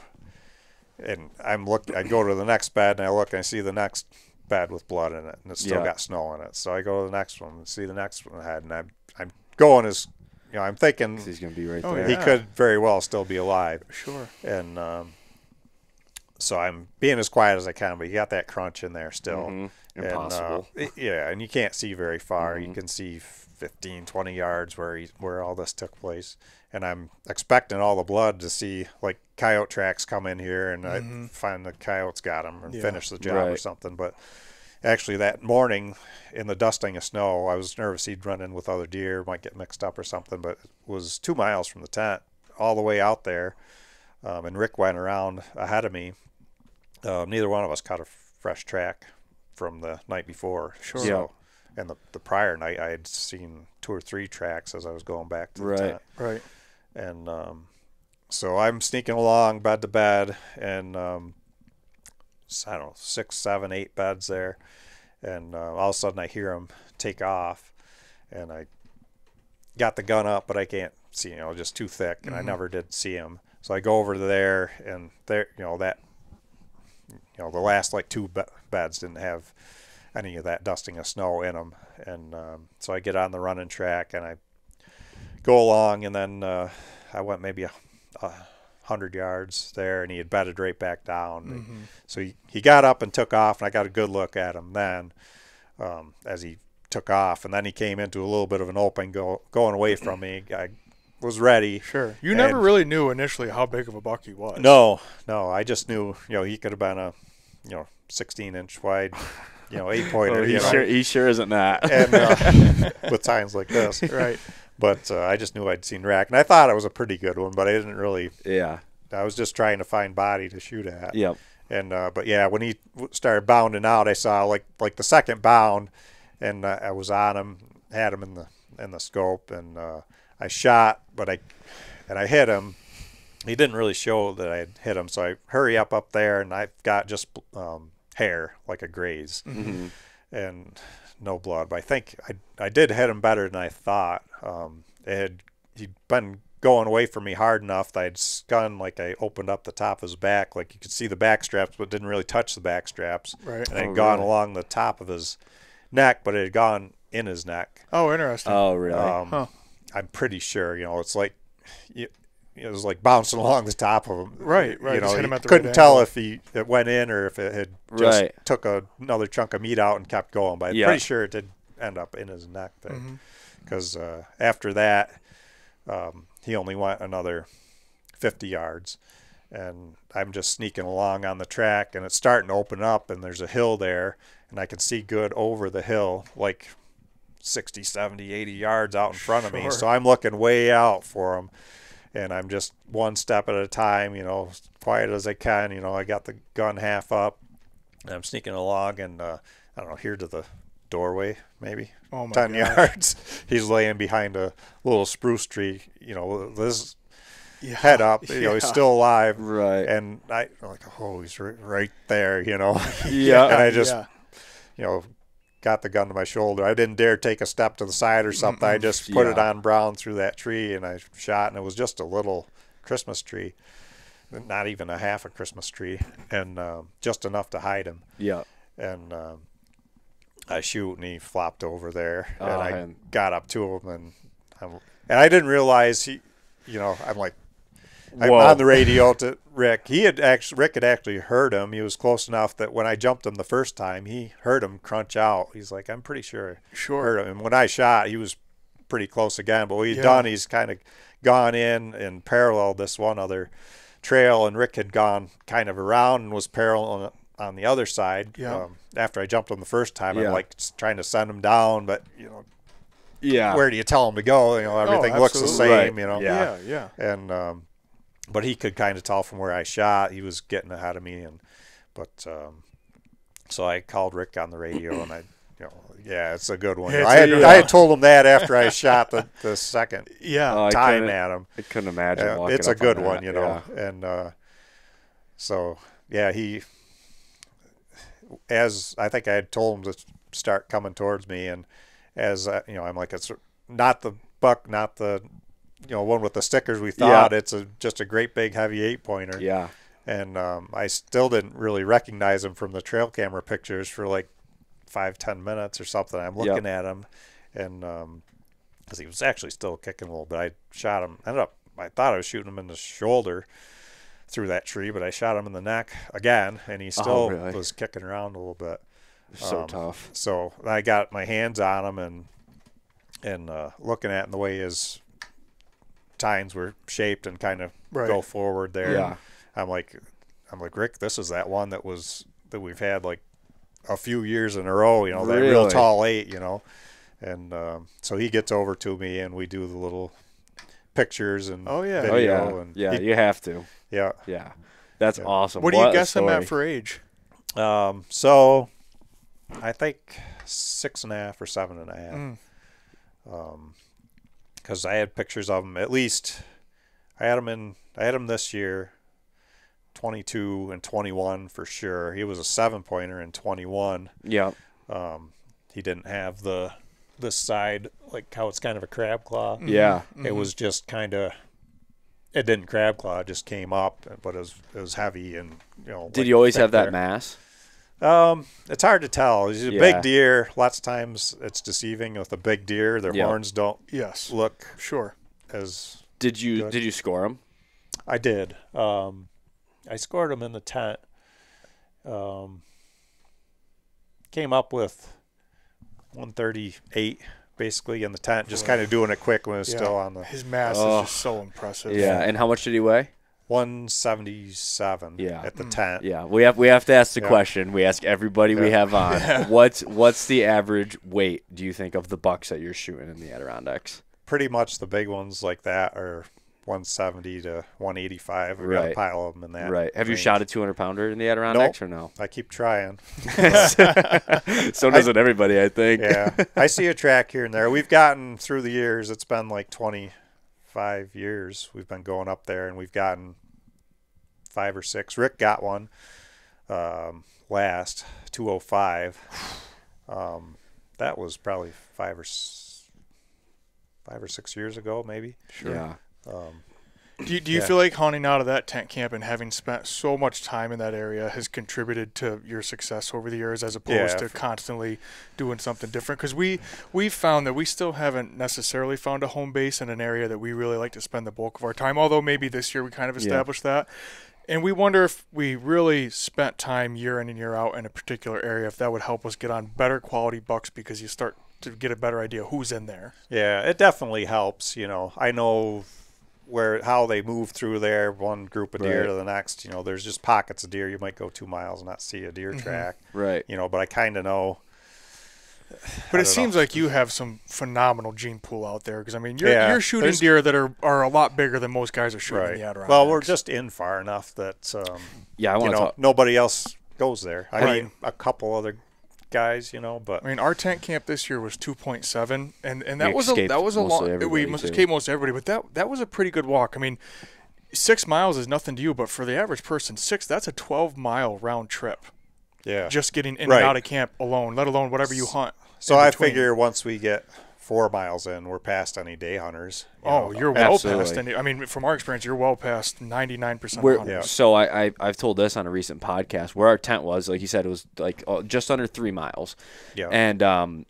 and i'm look i go to the next bed and i look and i see the next bed with blood in it and it's still Yeah. got snow in it. So i go to the next one and see the next one ahead and i'm i'm going as you know i'm thinking He's gonna be right Oh, there. he could very well still be alive. Sure. and um, so I'm being as quiet as I can, but you got that crunch in there still. Mhm. And, uh, Impossible. i- yeah, and you can't see very far. Mm-hmm. You can see 15, 20 yards where he, where all this took place. And I'm expecting all the blood to see like coyote tracks come in here, and I find the coyotes got him and Yeah. finish the job or something. But actually, that morning in the dusting of snow, I was nervous he'd run in with other deer, might get mixed up or something. But it was two miles from the tent, all the way out there, um, and Rick went around ahead of me. Um, neither one of us caught a fresh track from the night before. Sure. So, and the, the prior night, I had seen two or three tracks as I was going back to the Right. tent. Right. And um, so I'm sneaking along bed to bed, and um, s- I don't know, six, seven, eight beds there. And uh, all of a sudden, I hear them take off, and I got the gun up, but I can't see, you know, just too thick, and I never did see him. So I go over there, and there, you know, that, you know, the last like two beds didn't have any of that dusting of snow in them, and um, so I get on the running track, and I go along, and then uh, I went maybe a, a hundred yards there, and he had bedded right back down. So he, he got up and took off, and I got a good look at him then um, as he took off, and then he came into a little bit of an open, go, going away from me. I was ready. Sure. You never really knew initially how big of a buck he was. No, no, I just knew you know he could have been a you know 16 inch wide, you know eight pointer. Oh, he know, sure he sure isn't that. and uh, with signs like this, Right. but uh, I just knew I'd seen rack, and I thought it was a pretty good one, but I didn't really. yeah. I was just trying to find body to shoot at. Yep. And uh, but yeah, when he started bounding out, I saw like like the second bound, and uh, I was on him, had him in the in the scope, and uh, I shot, but I and I hit him. He didn't really show that I had hit him, so I hurry up up there, and I've got just um, hair like a graze, and no blood. But I think I I did hit him better than I thought. Um, it had he'd been going away from me hard enough that I'd skun like I opened up the top of his back, like you could see the back straps, but didn't really touch the back straps. Right. And it had Oh, gone really? along the top of his neck, but it had gone in his neck. Oh, interesting. Oh really? Um, Huh. I'm pretty sure, you know, it's like you, it was like bouncing along the top of him. Right, right, You know, hit you him at couldn't right tell angle. if he it went in or if it had just Right. took a, another chunk of meat out and kept going. But I'm Yeah. pretty sure it did end up in his neck there, Mm-hmm. because uh, after that, um, he only went another 50 yards, and I'm just sneaking along on the track, and it's starting to open up, and there's a hill there, and I can see good over the hill, like 60, 70, 80 yards out in front of me. So I'm looking way out for him, and I'm just one step at a time, you know, quiet as I can. You know, I got the gun half up, and I'm sneaking along, and uh, I don't know, here to the doorway, maybe Oh my 10 gosh. yards. He's laying behind a little spruce tree, you know, this Yeah. head up, you know, he's still alive. Right. And I I'm like, oh, he's right, right there, you know. Yeah. and I just, yeah. you know, got the gun to my shoulder. I didn't dare take a step to the side or something. I just put it on Brown through that tree and I shot, and it was just a little Christmas tree, not even a half a Christmas tree, and um, just enough to hide him. Yeah. And um, I shoot, and he flopped over there, and Oh, I and- got up to him, and I'm, and I didn't realize he, you know, I'm like. I'm Whoa. on the radio to Rick. He had actually Rick had actually heard him. He was close enough that when I jumped him the first time, he heard him crunch out. He's like, I'm pretty sure Sure. heard him. And when I shot, he was pretty close again. But what he'd Yeah. done, he's kind of gone in and paralleled this one other trail, and Rick had gone kind of around and was parallel on, on the other side. Yeah. Um, after I jumped him the first time, Yeah. I'm like trying to send him down, but you know, Yeah. where do you tell him to go? You know, everything looks the same. Right. You know. Yeah. Yeah, yeah. And um, but he could kind of tell from where I shot, he was getting ahead of me, and but um, so I called Rick on the radio, and I, you know, yeah, it's a good one. It's I a had good I had told him that after I shot the, the second Yeah. Oh, I time couldn't- at him. I couldn't imagine. Yeah, walking it's a up on good that. one, you know, Yeah. and uh, so yeah, he as I think I had told him to start coming towards me, and as uh, you know, I'm like it's not the buck, not the you know one with the stickers we thought. It's a just a great big heavy eight pointer Yeah. and um, I still didn't really recognize him from the trail camera pictures for like five ten minutes or something. I'm looking at him, and because he was actually still kicking a little bit, I shot him. Ended up, I thought I was shooting him in the shoulder through that tree, but I shot him in the neck again, and he still Oh, really? was kicking around a little bit. So Um, tough. So I got my hands on him and and uh, looking at him the way his tines were shaped and kind of Right. go forward there. Yeah. I'm like, I'm like Rick. This is that one that was that we've had like a few years in a row. You know, that real tall eight. You know, and um, so he gets over to me and we do the little pictures and Oh, yeah. Oh video yeah. and Yeah. he- you have to. yeah. Yeah. That's Yeah. awesome. What do you a guess him story. at for age? Um, so I think six and a half or seven and a half. Mm. Because I had pictures of him. At least I had him in. I had him this year, 22 and 21 for sure. He was a seven pointer in 21. Yeah. Um, he didn't have the this side like how it's kind of a crab claw. Yeah. It was just kind of. It didn't crab claw. It just came up, but it was it was heavy and you know. Did like you always have that mass? Um, it's hard to tell. He's a Yeah. big deer. Lots of times it's deceiving with a big deer. Their Yeah. horns don't Yes. look Sure. as Did you Good. did you score him? I did. Um, I scored him in the tent. Um, came up with 138 basically in the tent, just kind of doing it quick when it was Yeah. still on the His mass Oh. is just so impressive. Yeah. And how much did he weigh? 177 Yeah. at the hmm. tent. Yeah, we have we have to ask the Yeah. question. We ask everybody we have on. What's what's the average weight? Do you think of the bucks that you're shooting in the Adirondacks? Pretty much the big ones like that are 170 to 185. We got a pile of them in that. Right. Have you shot a 200 pounder in the Adirondacks or no? I keep trying. so doesn't everybody, I think. Yeah, I see a track here and there. We've gotten through the years. It's been like 25 years. We've been going up there, and we've gotten five or six. Rick got one um, last 205. Um, that was probably five or five or six years ago, maybe. Yeah. Um, Do you, do you Yeah. feel like hunting out of that tent camp and having spent so much time in that area has contributed to your success over the years, as opposed Yeah. to constantly doing something different? Because we we've found that we still haven't necessarily found a home base in an area that we really like to spend the bulk of our time. Although maybe this year we kind of Yeah. established that. And we wonder if we really spent time year in and year out in a particular area, if that would help us get on better quality bucks because you start to get a better idea who's in there. Yeah, it definitely helps. You know, I know where how they move through there, one group of deer Right. to the next. You know, there's just pockets of deer. You might go two miles and not see a deer track. Right. You know, but I kind of know. But it don't seems know. like you have some phenomenal gene pool out there because I mean you're Yeah, you're shooting deer that are, are a lot bigger than most guys are shooting in Right. the Adirondacks. Well, we're just in far enough that um, Yeah, I you want know to talk. nobody else goes there. I Right. mean, a couple other guys, you know, but I mean, our tent camp this year was 2.7, and and that We was a that was a long. We everybody, must escape most everybody, but that that was a pretty good walk. I mean, six miles is nothing to you, but for the average person, six that's a 12 mile round trip. Yeah. just getting in Right. and out of camp alone, let alone whatever you hunt. so I between. figure once we get four miles in, we're past any day hunters. you Oh, know. you're well Absolutely. past. Any, I mean, from our experience, you're well past 99% Where, of hunters. So I, I I've told this on a recent podcast where our tent was like you said it was like uh, just under three miles. Yeah. And um,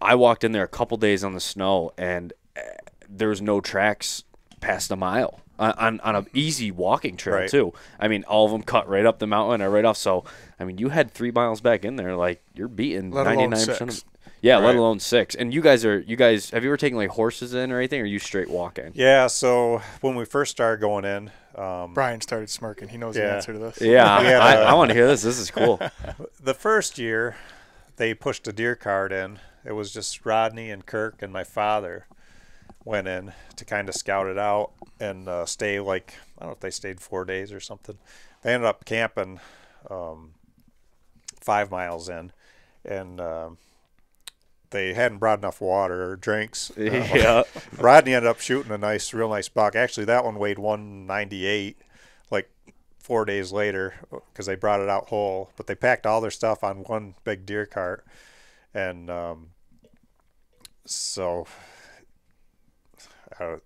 I walked in there a couple days on the snow and uh, there was no tracks past a mile on on, on an easy walking trail Right. too. I mean all of them cut right up the mountain or right off. So I mean you had three miles back in there like you're beating Let ninety alone nine percent. Six. Yeah, let alone six. And you guys are you guys have you ever taken like horses in or anything? Or are you straight walking? Yeah. So when we first started going in, um, Brian started smirking. He knows the answer to this. Yeah, Yeah. I, I want to hear this. This is cool. the first year, they pushed a deer cart in. It was just Rodney and Kirk and my father went in to kind of scout it out and uh, stay like I don't know if they stayed four days or something. They ended up camping um, five miles in, and um, they hadn't brought enough water or drinks. Uh, yeah. Rodney ended up shooting a nice, real nice buck. Actually, that one weighed 198. Like four days later, because they brought it out whole. But they packed all their stuff on one big deer cart, and um, so uh,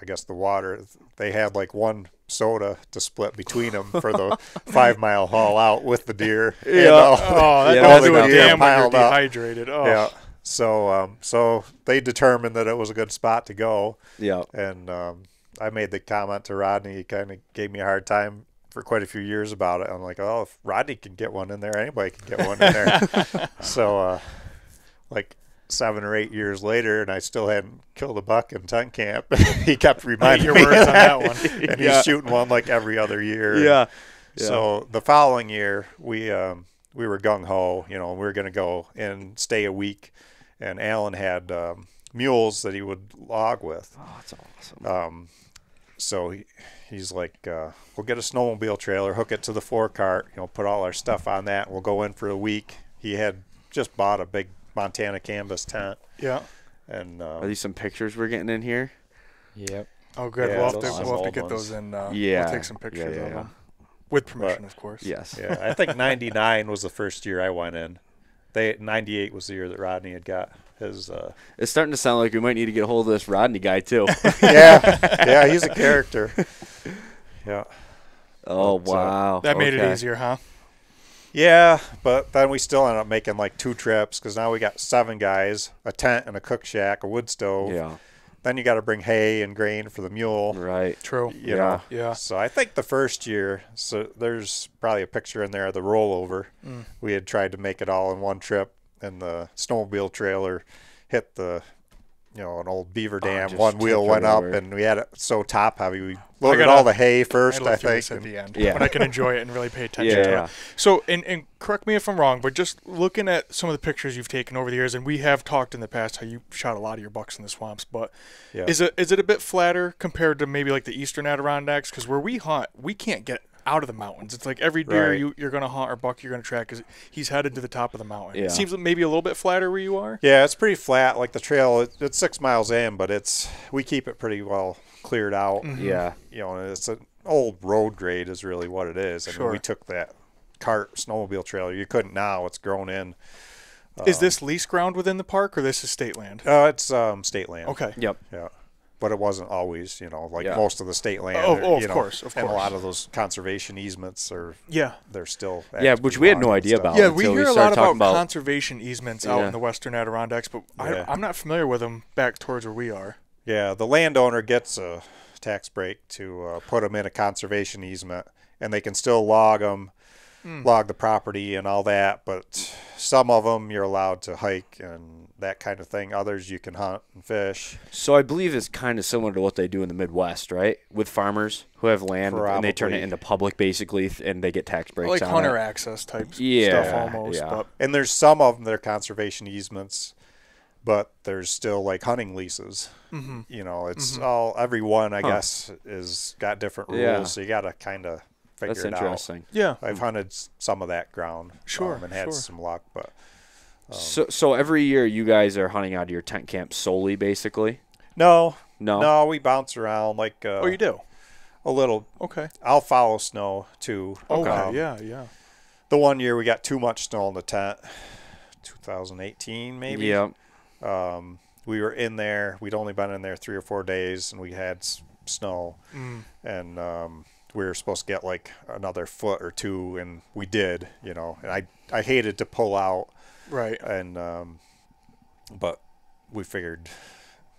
I guess the water they had like one soda to split between them for the five mile haul out with the deer. and Yeah. all- Oh, that Yeah, does that's do not a damn when you're piled up. dehydrated. Oh, Yeah. So um, so they determined that it was a good spot to go. Yeah. And um, I made the comment to Rodney. He kind of gave me a hard time for quite a few years about it. I'm like, oh, if Rodney can get one in there, anybody can get one in there. so, uh, like seven or eight years later, and I still hadn't killed a buck in tent camp. he kept reminding your me, words on that one. and Yeah. he's shooting one like every other year. Yeah. So the following year, we um, we were gung ho, you know, we were going to go and stay a week, and Alan had um, mules that he would log with. Oh, that's awesome. Um, so he, he's like, uh, we'll get a snowmobile trailer, hook it to the forecart, you know, put all our stuff on that. We'll go in for a week. He had just bought a big Montana canvas tent, Yeah. and uh, Are these some pictures we're getting in here? Yep. Oh, good. Yeah, we'll have to, we'll have to get ones. those in. Uh, Yeah. We'll take some pictures yeah, of yeah. them. With permission, of course. Yes. yeah, I think '99 was the first year I went in. They '98 was the year that Rodney had got his. Uh, It's starting to sound like we might need to get a hold of this Rodney guy too. yeah, yeah, he's a character. Yeah. oh But, uh, wow. That made Okay. it easier, huh? Yeah, but then we still ended up making like two trips because now we got seven guys, a tent and a cook shack, a wood stove. Yeah. Then you got to bring hay and grain for the mule. Right. True. You Yeah. know. Yeah. So I think the first year, so there's probably a picture in there of the rollover. Mm. We had tried to make it all in one trip, and the snowmobile trailer hit the, you know, an old beaver dam. Oh, just one wheel went up, and we had it so top heavy. We loaded gotta- all the hay first, I I, think. at and- the end Yeah. when I can enjoy it and really pay attention Yeah, to yeah. it. So, and, and correct me if I'm wrong, but just looking at some of the pictures you've taken over the years, and we have talked in the past how you shot a lot of your bucks in the swamps, but Yeah. is it is it a bit flatter compared to maybe like the eastern Adirondacks? Because where we hunt, we can't get out of the mountains. It's like every deer Right. you, you're going to hunt or buck you're going to track because he's headed to the top of the mountain. Yeah. It seems maybe a little bit flatter where you are. Yeah, it's pretty flat. Like the trail, it, it's six miles in, but it's we keep it pretty well cleared out. Mm-hmm. Yeah. You know, it's an old road grade is really what it is. I Sure. mean, we took that cart snowmobile trailer. You couldn't now. It's grown in. is this lease ground within the park or this is state land? Oh, it's um, state land. Okay. Yep. Yeah. But it wasn't always, you know, like Yeah. most of the state land. Oh, are, oh, of know, course, of And a lot of those conservation easements are, Yeah. they're still. Yeah, which we had no idea about. Yeah, we until we hear a lot about, about- conservation easements out Yeah. in the western Adirondacks, but Yeah. I, I'm not familiar with them back towards where we are. Yeah, the landowner gets a tax break to uh, put them in a conservation easement, and they can still log them, Hmm. log the property and all that. But some of them you're allowed to hike and that kind of thing. Others you can hunt and fish. So I believe it's kind of similar to what they do in the Midwest, right? With farmers who have land and they turn it into public basically, and they get tax breaks like on hunter it. access type Yeah, stuff almost. yeah. But And there's some of them that are conservation easements, but there's still like hunting leases. mm-hmm. You know, it's all every one I Huh. guess is got different rules, Yeah. so you got to kind of figure That's it out. yeah, I've hunted some of that ground, Sure, um, and had sure. some luck, but so so every year you guys are hunting out of your tent camp solely, basically. no, No. no, we bounce around like uh, oh, you do. a little. Okay. I'll follow snow too. Okay. Um, yeah. Yeah. the one year we got too much snow in the tent, 2018 maybe. Yep. Um, we were in there. We'd only been in there three or four days, and we had s- snow, Mm. and um, we were supposed to get like another foot or two, and we did. You know, and I I hated to pull out, Right. and um, but we figured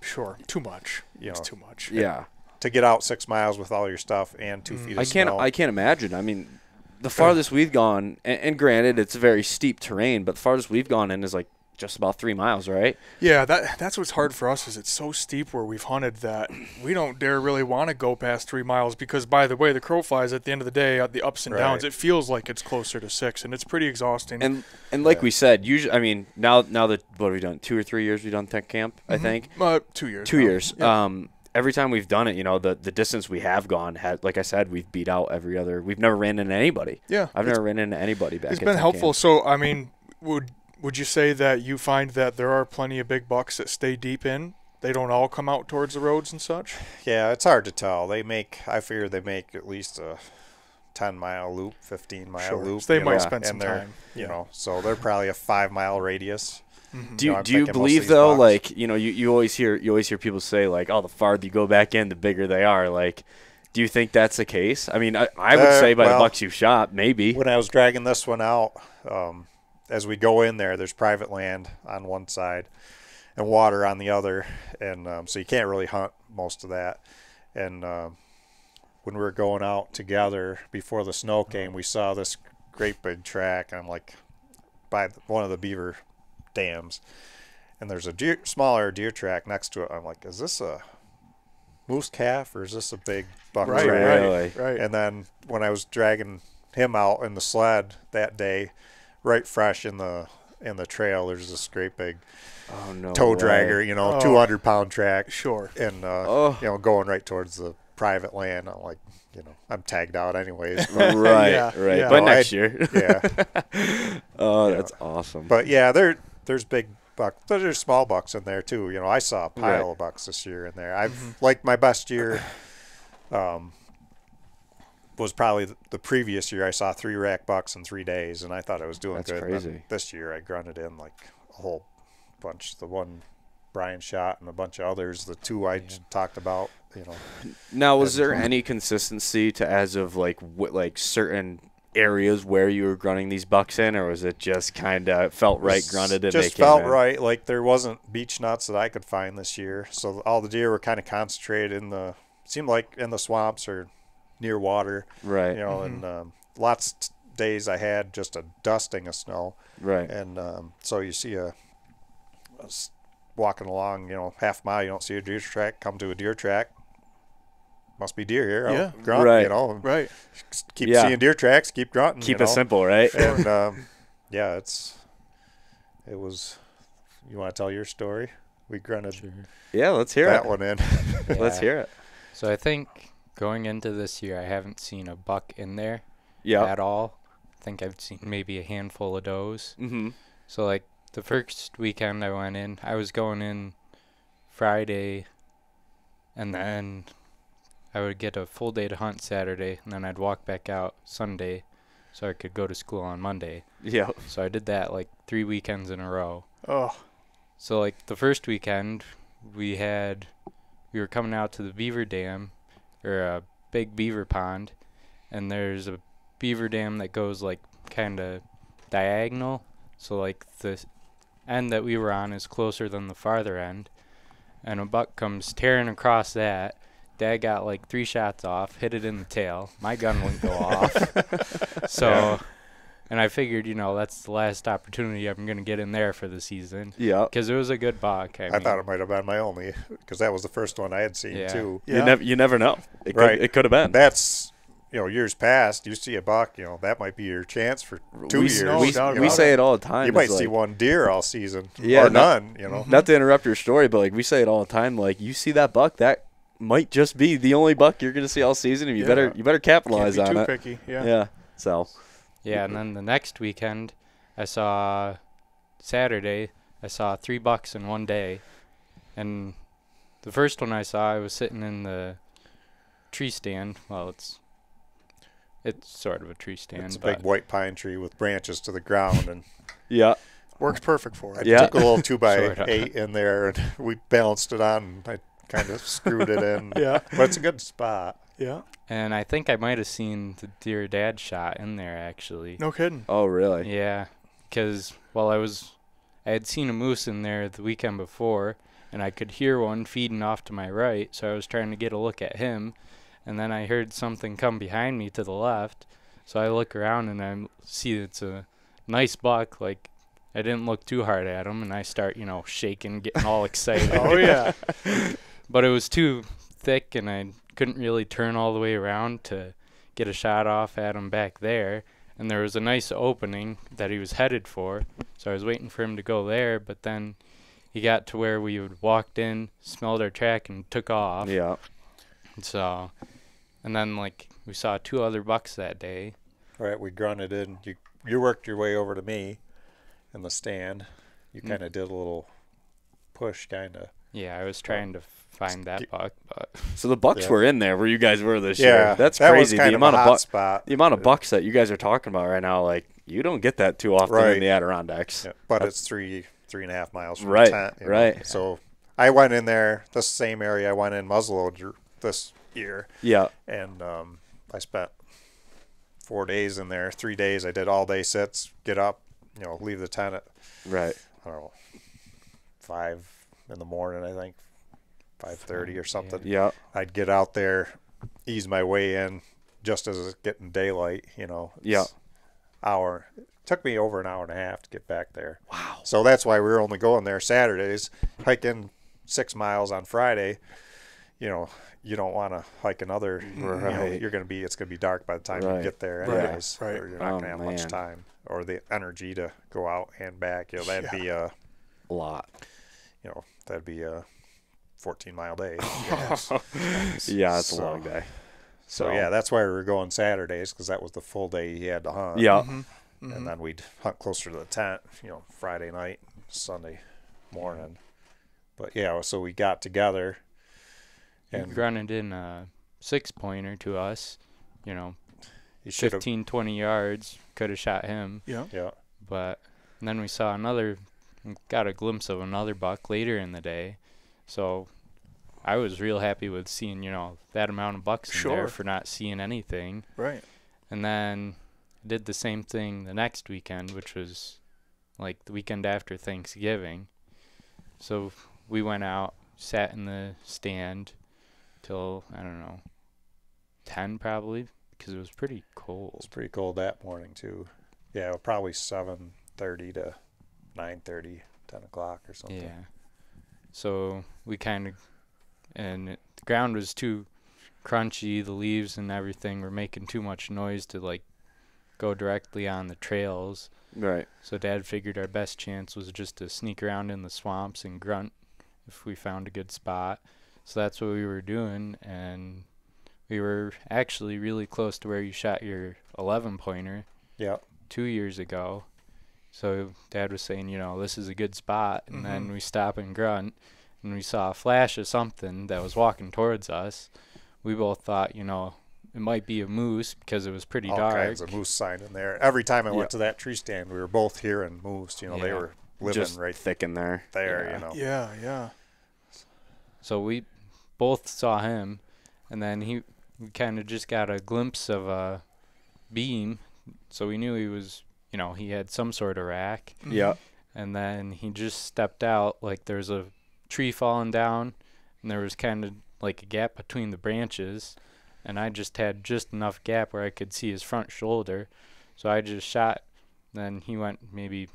Sure. Too much. You it's know, too much. Yeah. to get out six miles with all your stuff and two feet of I can't. snow. I can't imagine. I mean, the farthest we've gone, and, and granted, it's very steep terrain, but the farthest we've gone in is like just about three miles, right? Yeah, that that's what's hard for us is it's so steep where we've hunted that we don't dare really want to go past three miles because by the way the crow flies at the end of the day at the ups and downs it feels like it's closer to six and it's pretty exhausting. And and like we said, usually, I mean, now now that what have we done? Two or three years we've done tent camp, I think. uh, two years. Two now. years. Yeah. Um, every time we've done it, you know, the the distance we have gone had, like I said, we've beat out every other. We've never ran into anybody. yeah, I've never ran into anybody back. It's at been tech helpful. camp. So I mean, would would you say that you find that there are plenty of big bucks that stay deep in? They don't all come out towards the roads and such. Yeah, it's hard to tell. They make. I figure they make at least a ten mile loop, fifteen mile Sure. loop. So they might know, spend some time. You Yeah. know, so they're probably a five mile radius. Do you, know, do you thinking most of believe though, bucks. like you know, you, you always hear you always hear people say like, oh, the farther you go back in, the bigger they are. Like, do you think that's the case? I mean, I, I would Uh, say by well, the bucks you shot, maybe. When I was dragging this one out, um, as we go in there, there's private land on one side and water on the other, and um, so you can't really hunt most of that. And um, when we were going out together before the snow came, we saw this great big track. I'm like by one of the beaver dams, and there's a deer, smaller deer track next to it. I'm like, is this a moose calf or is this a big buck Right, track? Right, right. And then when I was dragging him out in the sled that day, right fresh in the in the trail, there's this great big Oh no. tow way. dragger, you know, Oh. 200 pound track, Sure. and uh, Oh. you know, going right towards the private land. I'm like, you know, I'm tagged out anyways. But, Right, Yeah, right. yeah. But No, next I- year. yeah, oh, that's awesome. but yeah, there there's big buck. There's small bucks in there too. You know, I saw a pile Right. of bucks this year in there. I've Mm-hmm. like my best year. Um, was probably the, previous year. I saw three rack bucks in three days, and I thought I was doing That's good. crazy. This year, I grunted in like a whole bunch. The one Brian shot and a bunch of others. The two I just talked about. You know, Now, was there any consistency to as of like what like certain areas where you were grunting these bucks in, or was it just kind of felt right grunted and just felt in? right. Like there wasn't beech nuts that I could find this year, so all the deer were kind of concentrated in the seemed like in the swamps or near water. Right. You know, and um, lots of days I had just a dusting of snow, Right. and um, so you see a, walking along, you know, half mile, you don't see a deer track. Come to a deer track, must be deer here. I'll Yeah. grunt, Right. You know, Right. keep Yeah. seeing deer tracks, keep grunting. Keep you it simple, right? and um, yeah, it's it was. You want to tell your story? We grunted Yeah, let's hear it. that it. one in. Let's hear it. So I think going into this year, I haven't seen a buck in there Yeah. at all. I think I've seen maybe a handful of does. Mm-hmm. So like the first weekend I went in, I was going in Friday, and then I would get a full day to hunt Saturday, and then I'd walk back out Sunday, so I could go to school on Monday. Yeah. So I did that like three weekends in a row. Oh, So like the first weekend, we had we were coming out to the beaver dam or a big beaver pond, and there's a beaver dam that goes like kind of diagonal. So like the end that we were on is closer than the farther end, and a buck comes tearing across that. Dad got like three shots off, hit it in the tail. My gun wouldn't go off. So, and I figured, you know, that's the last opportunity I'm gonna get in there for the season Yeah. because it was a good buck. I, I mean, thought it might have been my only because that was the first one I had seen Yeah. too. You never you never know. It could, Right. It could have been. That's you know years past. You see a buck, you know that might be your chance for two we, years. No we, doubt we say it. it all the time. you might it's see one deer all season, Yeah, or not- none. You know, Not to interrupt your story, but like we say it all the time. Like you see that buck, that might just be the only buck you're gonna see all season, and you Yeah. better you better can't capitalize be on too it. picky. Yeah. Yeah. So Yeah, and then the next weekend, I saw Saturday. I saw three bucks in one day, and the first one I saw, I was sitting in the tree stand. Well, it's It's sort of a tree stand. It's a big white pine tree with branches to the ground, and Yeah. Works perfect for I it. Yeah. took a little two by Sorta. eight in there, and we balanced it on. And I kind of screwed it in. Yeah. but it's a good spot. Yeah. And I think I might have seen the deer dad shot in there actually. No kidding. Oh, really? Yeah, because while I was, I had seen a moose in there the weekend before, and I could hear one feeding off to my right, so I was trying to get a look at him, and then I heard something come behind me to the left, so I look around and I see it's a nice buck. Like I didn't look too hard at him, and I start you know shaking, getting all excited. Oh yeah. but it was too thick and I couldn't really turn all the way around to get a shot off at him back there. And there was a nice opening that he was headed for, so I was waiting for him to go there. But then he got to where we had walked in, smelled our track, and took off. Yeah. So, and then like we saw two other bucks that day. Right, we grunted in. You you worked your way over to me in the stand. You Mm. kind of did a little push, kind of. Yeah, I was trying to find that buck, but So the Bucks Yeah. were in there where you guys were this Yeah, year. That's that crazy. Was kind The of amount a of bucks, the amount of bucks that you guys are talking about right now, like you don't get that too often right. in the Adirondacks. Yeah, but it's three three and a half miles from Right, the tent. you know. right. So I went in there, the same area I went in muzzleloader this year, Yeah. and um, I spent four days in there. Three days I did all day sits, get up, you know, leave the tent at Right. I don't know five in the morning. I think five thirty or something. Yeah. I'd get out there, ease my way in, just as it's getting daylight. You know. Yeah. Hour. It took me over an hour and a half to get back there. Wow. So that's why we were only going there Saturdays, hiking six miles on Friday. You know, you don't want to hike another. You know, you're going to be. It's going to be dark by the time Right. you get there, Right, anyways. right. Or you're not Oh, going to have man. much time or the energy to go out and back. You know, that'd be a. A lot. You know, that'd be a 14 mile day. Oh, yeah, it's a long day. So yeah, that's why we were going Saturdays because that was the full day he had to hunt. Yeah. Mm-hmm. and mm-hmm. then we'd hunt closer to the tent. You know, Friday night, Sunday morning. But yeah, so we got together, he and grunted in a six pointer to us. You know, he 15, 20 yards. Could have shot him. Yeah. Yeah, but and then we saw another got a glimpse of another buck later in the day so i was real happy with seeing you know that amount of bucks in there for not seeing anything Right. and then did the same thing the next weekend which was like the weekend after thanksgiving so we went out sat in the stand till i don't know 10 probably because it was pretty it cold was pretty cold that morning too. Yeah, probably 7:30 to 9:30, 10 o'clock or something. Yeah. So we kind of, and it, the ground was too crunchy. The leaves and everything were making too much noise to like go directly on the trails. Right. So Dad figured our best chance was just to sneak around in the swamps and grunt if we found a good spot. So that's what we were doing, and we were actually really close to where you shot your 11 pointer Yeah. two years ago. So dad was saying, you know, this is a good spot, and then mm-hmm. we stop and grunt, and we saw a flash of something that was walking towards us. We both thought, you know, it might be a moose because it was pretty All dark. kinds of moose sign in there. Every time I Yeah. went to that tree stand, we were both hearing moose. You know, they were living Just right thick in there. there. Yeah. You know. Yeah. Yeah. So we both saw him, and then he we kind of just got a glimpse of a beam, so we knew he was, you know, he had some sort of rack. Mm-hmm. Yeah. and then he just stepped out like there's a tree falling down and there was kind of like a gap between the branches and I just had just enough gap where I could see his front shoulder so I just shot then he went maybe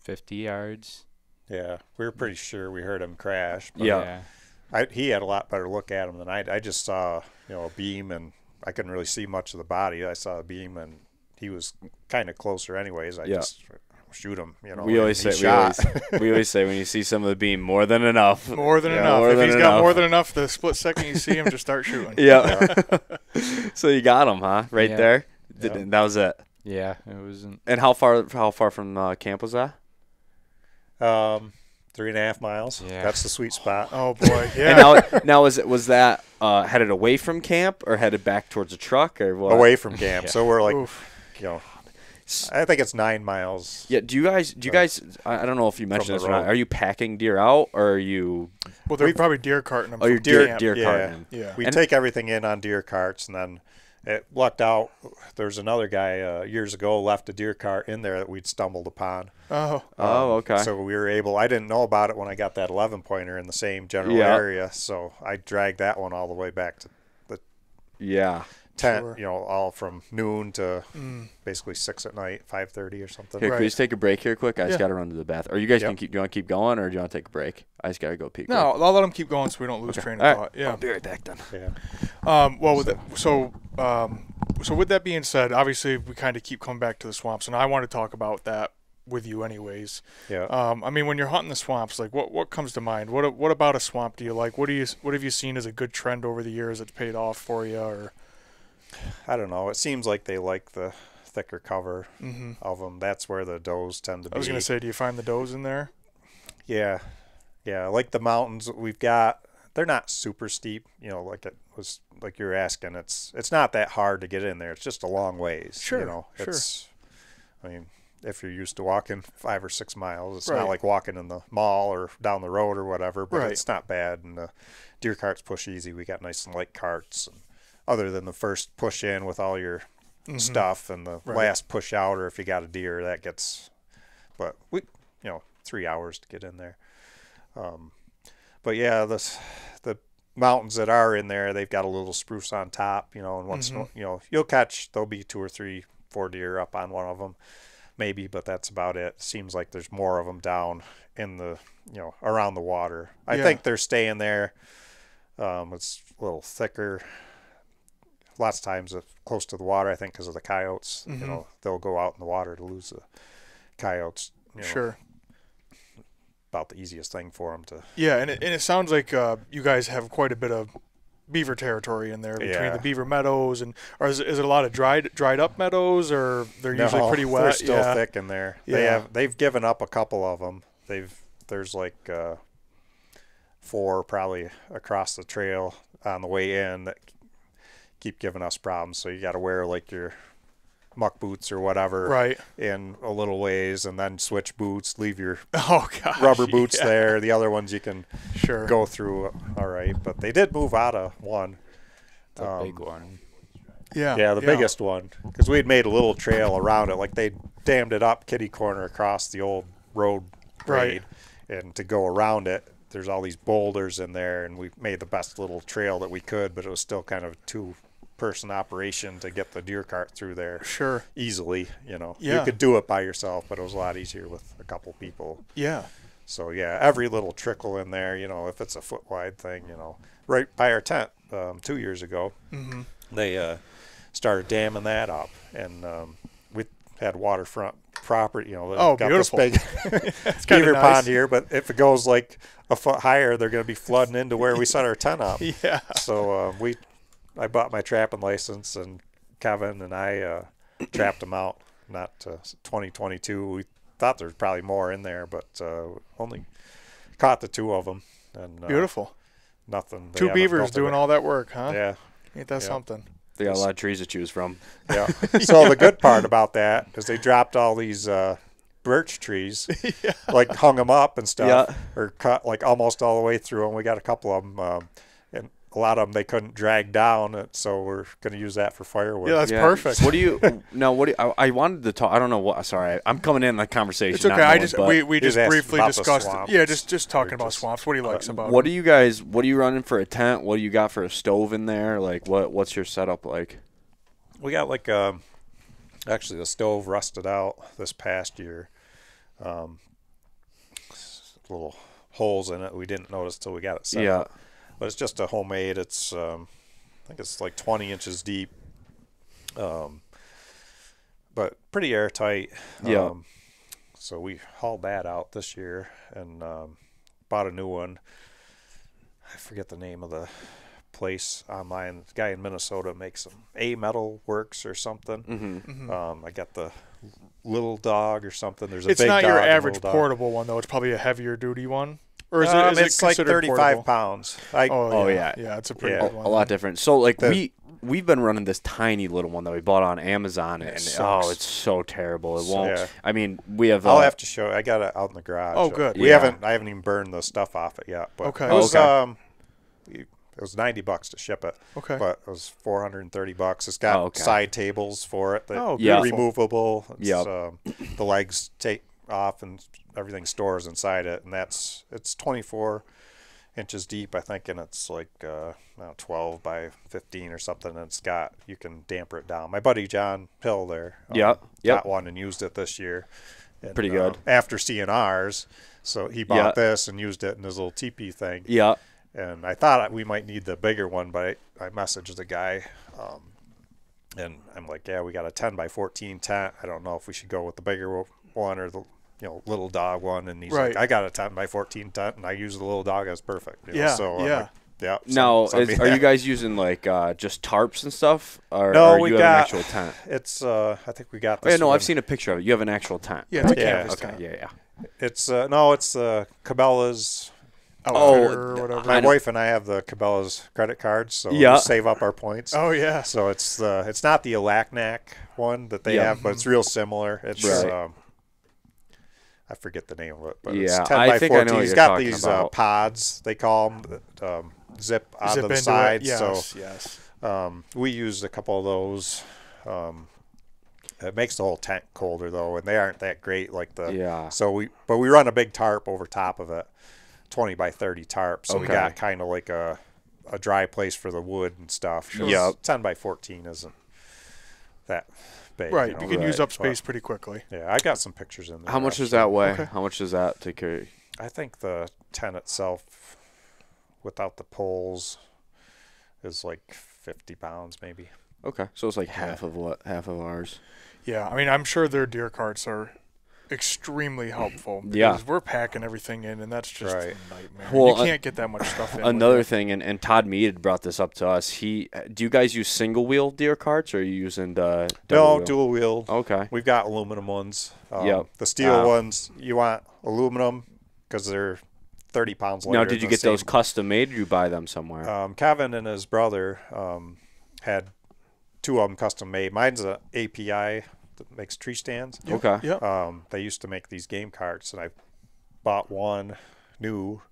50 yards Yeah, we were pretty sure we heard him crash. But Yeah. I, he had a lot better look at him than I. I just saw, you know, a beam, and I couldn't really see much of the body. I saw a beam, and he was kind of closer, anyways. I Yeah. just shoot him, you know. we always say we always, we always say when you see some of the beam, more than enough. More than Yeah, enough. more if than he's got more than enough, the split second you see him, just start shooting. Yeah. so you got him, huh? Right Yeah. there. Did- That was it. yeah it wasn't And how far? How far from uh, camp was that? um, three and a half miles. Yeah. That's the sweet spot. Oh boy, And yeah. now, now was it was that uh, headed away from camp or headed back towards a truck or what? Away from camp. So we're like, Oof. You know, I think it's nine miles. Yeah. Do you guys? Do you guys? I I don't know if you mentioned the this or not. road. Are you packing deer out or are you? Well, they're We've- probably deer carting them. Oh, you're from deer camp. deer Yeah. carting. Yeah. We And- take everything in on deer carts, and then it lucked out. There's another guy uh, years ago left a deer cart in there that we'd stumbled upon. Oh, Oh, okay. So we were able. I didn't know about it when I got that 11 pointer in the same general Yeah. area. So I dragged that one all the way back to the Yeah. Tent. Sure. You know, all from noon to Mm. basically six at night, 5:30 or something. Here, can we just take a break here quick? I just got to run to the bathroom. Or you guys Yep. can keep. Do you want to keep going, or do you want to take a break? I just got to go pee. no, quick. I'll let them keep going so we don't lose train of All right. thought. Yeah. I'll be right back then. Yeah. Um, well, with that, so um, so with that being said, obviously we kind of keep coming back to the swamps, and I want to talk about that with you, anyways. Yeah. Um, I mean, when you're hunting the swamps, like what what comes to mind? What what about a swamp do you like? What do you what have you seen as a good trend over the years that's paid off for you? Or I don't know. It seems like they like the thicker cover hmm of them. That's where the does tend to be. I was gonna say, do you find the does in there? Yeah, yeah. Like the mountains we've got, they're not super steep. You know, like it was like you're asking. It's it's not that hard to get in there. It's just a long ways. Sure, You know, sure. it's. I mean, if you're used to walking five or six miles, it's Right. not like walking in the mall or down the road or whatever. But Right. it's not bad, and the deer carts push easy. We got nice and light carts. And other than the first push in with all your Mhm. stuff and the Right. last push out or if you got a deer that gets but we you know three hours to get in there um, but yeah this the mountains that are in there they've got a little spruce on top you know and once Mhm. you know you'll catch there'll be two or three four deer up on one of them maybe but that's about it seems like there's more of them down in the you know around the water i Yeah. think they're staying there um, it's a little thicker lots of times uh, close to the water. I think because of the coyotes, Mhm. you know, they'll go out in the water to lose the coyotes. You know, Sure. About the easiest thing for them to. Yeah, and it, and it sounds like uh, you guys have quite a bit of beaver territory in there between Yeah. the beaver meadows and or is, it- is it a lot of dried dried up meadows or they're usually pretty wet? They're still yeah. thick in there. They have. They've given up a couple of them. They've. There's like uh, four probably across the trail on the way in that keep giving us problems. So you got to wear like your muck boots or whatever Right. in a little ways, and then switch boots. Leave your Oh god. rubber boots yeah. there. The other ones you can Sure. go through all right. But they did move out of one. The Um, big one. Yeah. Yeah, the biggest one. Because we had made a little trail around it. Like they dammed it up kitty corner across the old road Right. And to go around it, there's all these boulders in there. And we made the best little trail that we could, but it was still kind of a two person operation to get the deer cart through there Sure. easily. You know, Yeah. you could do it by yourself, but it was a lot easier with a couple people. Yeah. So yeah, every little trickle in there, you know, if it's a foot wide thing, you know, right by our tent um, two years ago, hmm they uh, started damming that up, and um, we had waterfront property. You know, Oh, got beautiful. this big It's beaver of pond here. But if it goes like a foot higher, they're going to be flooding into where we set our tent up. Yeah. So uh, we, I bought my trapping license, and Kevin and I uh, trapped them out. Not uh, 2022. We thought there's probably more in there, but uh, only caught the two of them. And uh, Beautiful. Nothing. Two beavers built it doing all that work, huh? Yeah. Ain't that Yeah. something? They got a lot of trees to choose from. Yeah. so the good part about that is they dropped all these uh, birch trees, like hung them up and stuff, Yeah. or cut like almost all the way through. And we got a couple of them, um, and a lot of them they couldn't drag down. and So we're going to use that for firewood. Yeah, that's Yeah. perfect. What do you? No, what do you, I, I wanted to talk. I don't know what. Sorry, I'm coming in the conversation. It's okay. I just we, we just briefly discussed. swamps. Yeah, just just talking Or about just- swamps. What he likes about What them. do you guys? What are you running for a tent? What do you got for a stove in there? Like what? What's your setup like? We got like um, actually the stove rusted out this past year. Um, little holes in it we didn't notice till we got it set yeah. up. But it's just a homemade. It's um, I think it's like 20 inches deep, um, but pretty airtight. Yeah. Um, so we hauled that out this year and um, bought a new one. I forget the name of the place online. The guy in Minnesota makes some A Metal Works or something. Mm-hmm. Um, I got the little dog or something. There's a It's big not your dog and average portable one though. It's probably a heavier duty one. Or is Um, it? Is it's it like 35 portable? pounds. I, Oh, Oh, yeah. yeah. yeah, it's a pretty Yeah. good a, one. a lot different. So like The- we we've been running this tiny little one that we bought on Amazon, and sucks. oh, it's so terrible. It won't. yeah. I mean, we have. I'll uh, have to show. I got it out in the garage. Oh, good. We Yeah. haven't. I haven't even burned the stuff off it yet. But Okay. It was, Oh, okay. um, it was 90 bucks to ship it. Okay. But it was 430 bucks. It's got Oh, okay. side tables for it. That Oh, Yeah. removable. It's, Yep. um, the legs take off and everything stores inside it, and that's it's 24 inches deep, I think, and it's like uh, know, 12 by 15 or something. And it's got you can damper it down. My buddy John Hill there, um, Yep, yep. got one and used it this year. And, Pretty uh, good. after seeing ours, so he bought Yeah. this and used it in his little teepee thing. yeah. And I thought we might need the bigger one, but I, I messaged the guy, um, and I'm like, yeah, we got a 10 by 14 tent. I don't know if we should go with the bigger one or the you know little dog one. And he's Right. like, I got a 10 by 14 tent, and I use the little dog as perfect. you know, Yeah, So I'm yeah. like, yeah. Now, so- so is, are you guys using like uh, just tarps and stuff, or, No, or we you got have an actual tent? It's uh, I think we got Oh, yeah, no, one. I've seen a picture of it. You have an actual tent. Yeah, it's a Yeah, canvas Okay. tent. Yeah, yeah. It's uh, no, it's uh, Cabela's. Outfitter or whatever. My wife and I have the Cabela's credit cards, so Yeah. we save up our points. Oh yeah. So it's the it's not the Alaknak one that they Yeah. have, but it's real similar. It's Right. um, I forget the name of it, but it's Yeah, 10 I by think I know 14. what He's you're got these uh, pods they call them that um, zip onto Zip the into sides. Yes. So yes. um, we used a couple of those. Um, it makes the whole tent colder though, and they aren't that great like the Yeah. So we but we run a big tarp over top of it, 20 by 30 tarp. So we got kind of like a a dry place for the wood and stuff. 'cause Yep. 10 by 14 isn't that big. Right. know, You can use up space pretty quickly. Yeah, I got some pictures in there. How much does that weigh? Okay. How much does that take care? I think the tent itself, without the poles, is like 50 pounds maybe. Okay, so it's like half of what half of ours. Yeah. I mean, I'm sure their deer carts are extremely helpful. Yeah. Because we're packing everything in, and that's just Right. a nightmare. Well, you uh, can't get that much stuff in. Another thing, and, and Todd Mead had brought this up to us. He, do you guys use single wheel deer carts, or are you using the double No, wheel? dual wheel. Okay. We've got aluminum ones. Um, Yep. The steel ones, you want aluminum because they're 30 pounds lighter. Now, did you get the those custom made, or you buy them somewhere? Um, Kevin and his brother um, had two of them custom made. Mine's a API that makes tree stands. okay. Yep. Um, they used to make these game carts, and I bought one new,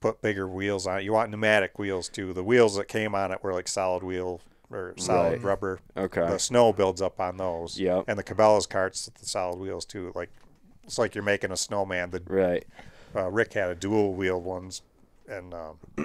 put bigger wheels on it. You want pneumatic wheels too. The wheels that came on it were like solid wheel or solid Right. rubber. Okay. The snow builds up on those. Yep. And the Cabela's carts, the solid wheels too. Like it's like you're making a snowman. The Right. uh, Rick had a dual wheel ones, and um,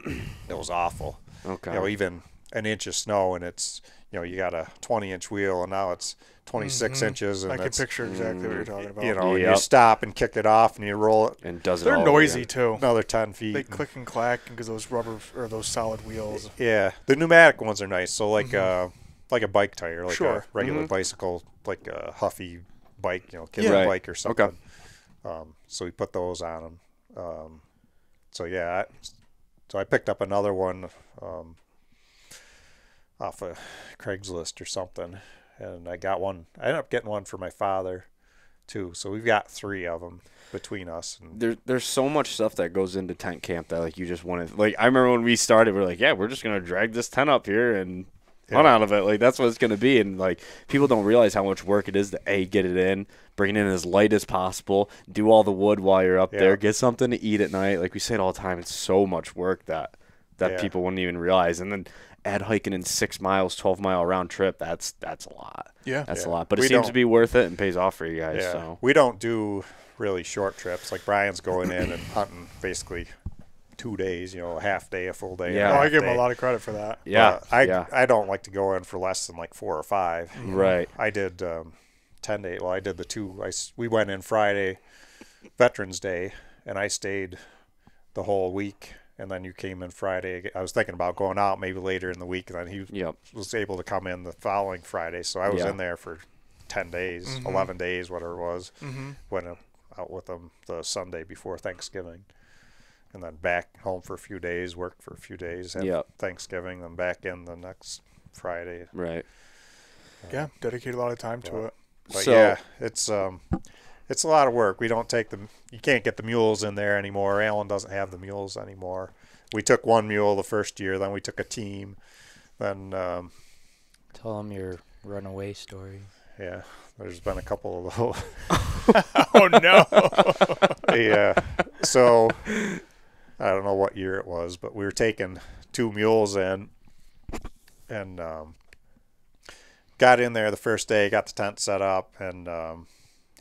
it was awful Okay. you know, even an inch of snow and it's, you know, you got a 20 inch wheel and now it's 26 inches and I can picture exactly what you're talking about. you know, and you stop and kick it off and you roll it and does it They're all noisy again. too. another 10 feet. They and- click and clack because those rubber or those solid wheels. yeah. The pneumatic ones are nice. So like, uh, like a bike tire, like Sure. a regular bicycle, like a huffy bike, you know, kid's Yeah. Right. bike or something. Um, so we put those on them. Um, so yeah, I, so I picked up another one um, off of Craigslist or something, and I got one. I ended up getting one for my father too. So we've got three of them between us. And There, there's so much stuff that goes into tent camp that like you just want to like. I remember when we started, we are like, yeah, we're just gonna drag this tent up here and run Yeah. out of it. Like that's what it's gonna be. And like people don't realize how much work it is to a get it in, bring it in as light as possible, do all the wood while you're up Yeah. there, get something to eat at night. Like we say it all the time, it's so much work that that Yeah. people wouldn't even realize. And then add hiking in six miles, twelve mile round trip. That's that's a lot. Yeah. That's a lot. But it We seems to be worth it and pays off for you guys. yeah, So we don't do really short trips. Like Brian's going in and hunting basically two days. You know, a half day, a full day. Yeah. Oh, a I half give them a lot of credit for that. yeah, But I yeah, I don't like to go in for less than like four or five. right. I did um, ten day. Well, I did the two. I s- we went in Friday, Veterans Day, and I stayed the whole week. And then you came in Friday. I was thinking about going out maybe later in the week, and then he Yep. was able to come in the following Friday. So I was Yeah. in there for ten days, eleven days, whatever it was. Mm-hmm. Went out with them the Sunday before Thanksgiving, and then back home for a few days, worked for a few days, have Yep. Thanksgiving, then back in the next Friday. Right. Yeah, dedicate a lot of time to it. But So- yeah, it's um, it's a lot of work. We don't take them. You can't get the mules in there anymore. Alan doesn't have the mules anymore. We took one mule the first year, then we took a team, then um, Tell them your runaway story. yeah, there's been a couple of those. Oh no! yeah. So I don't know what year it was, but we were taking two mules in and um, got in there the first day, got the tent set up, and um,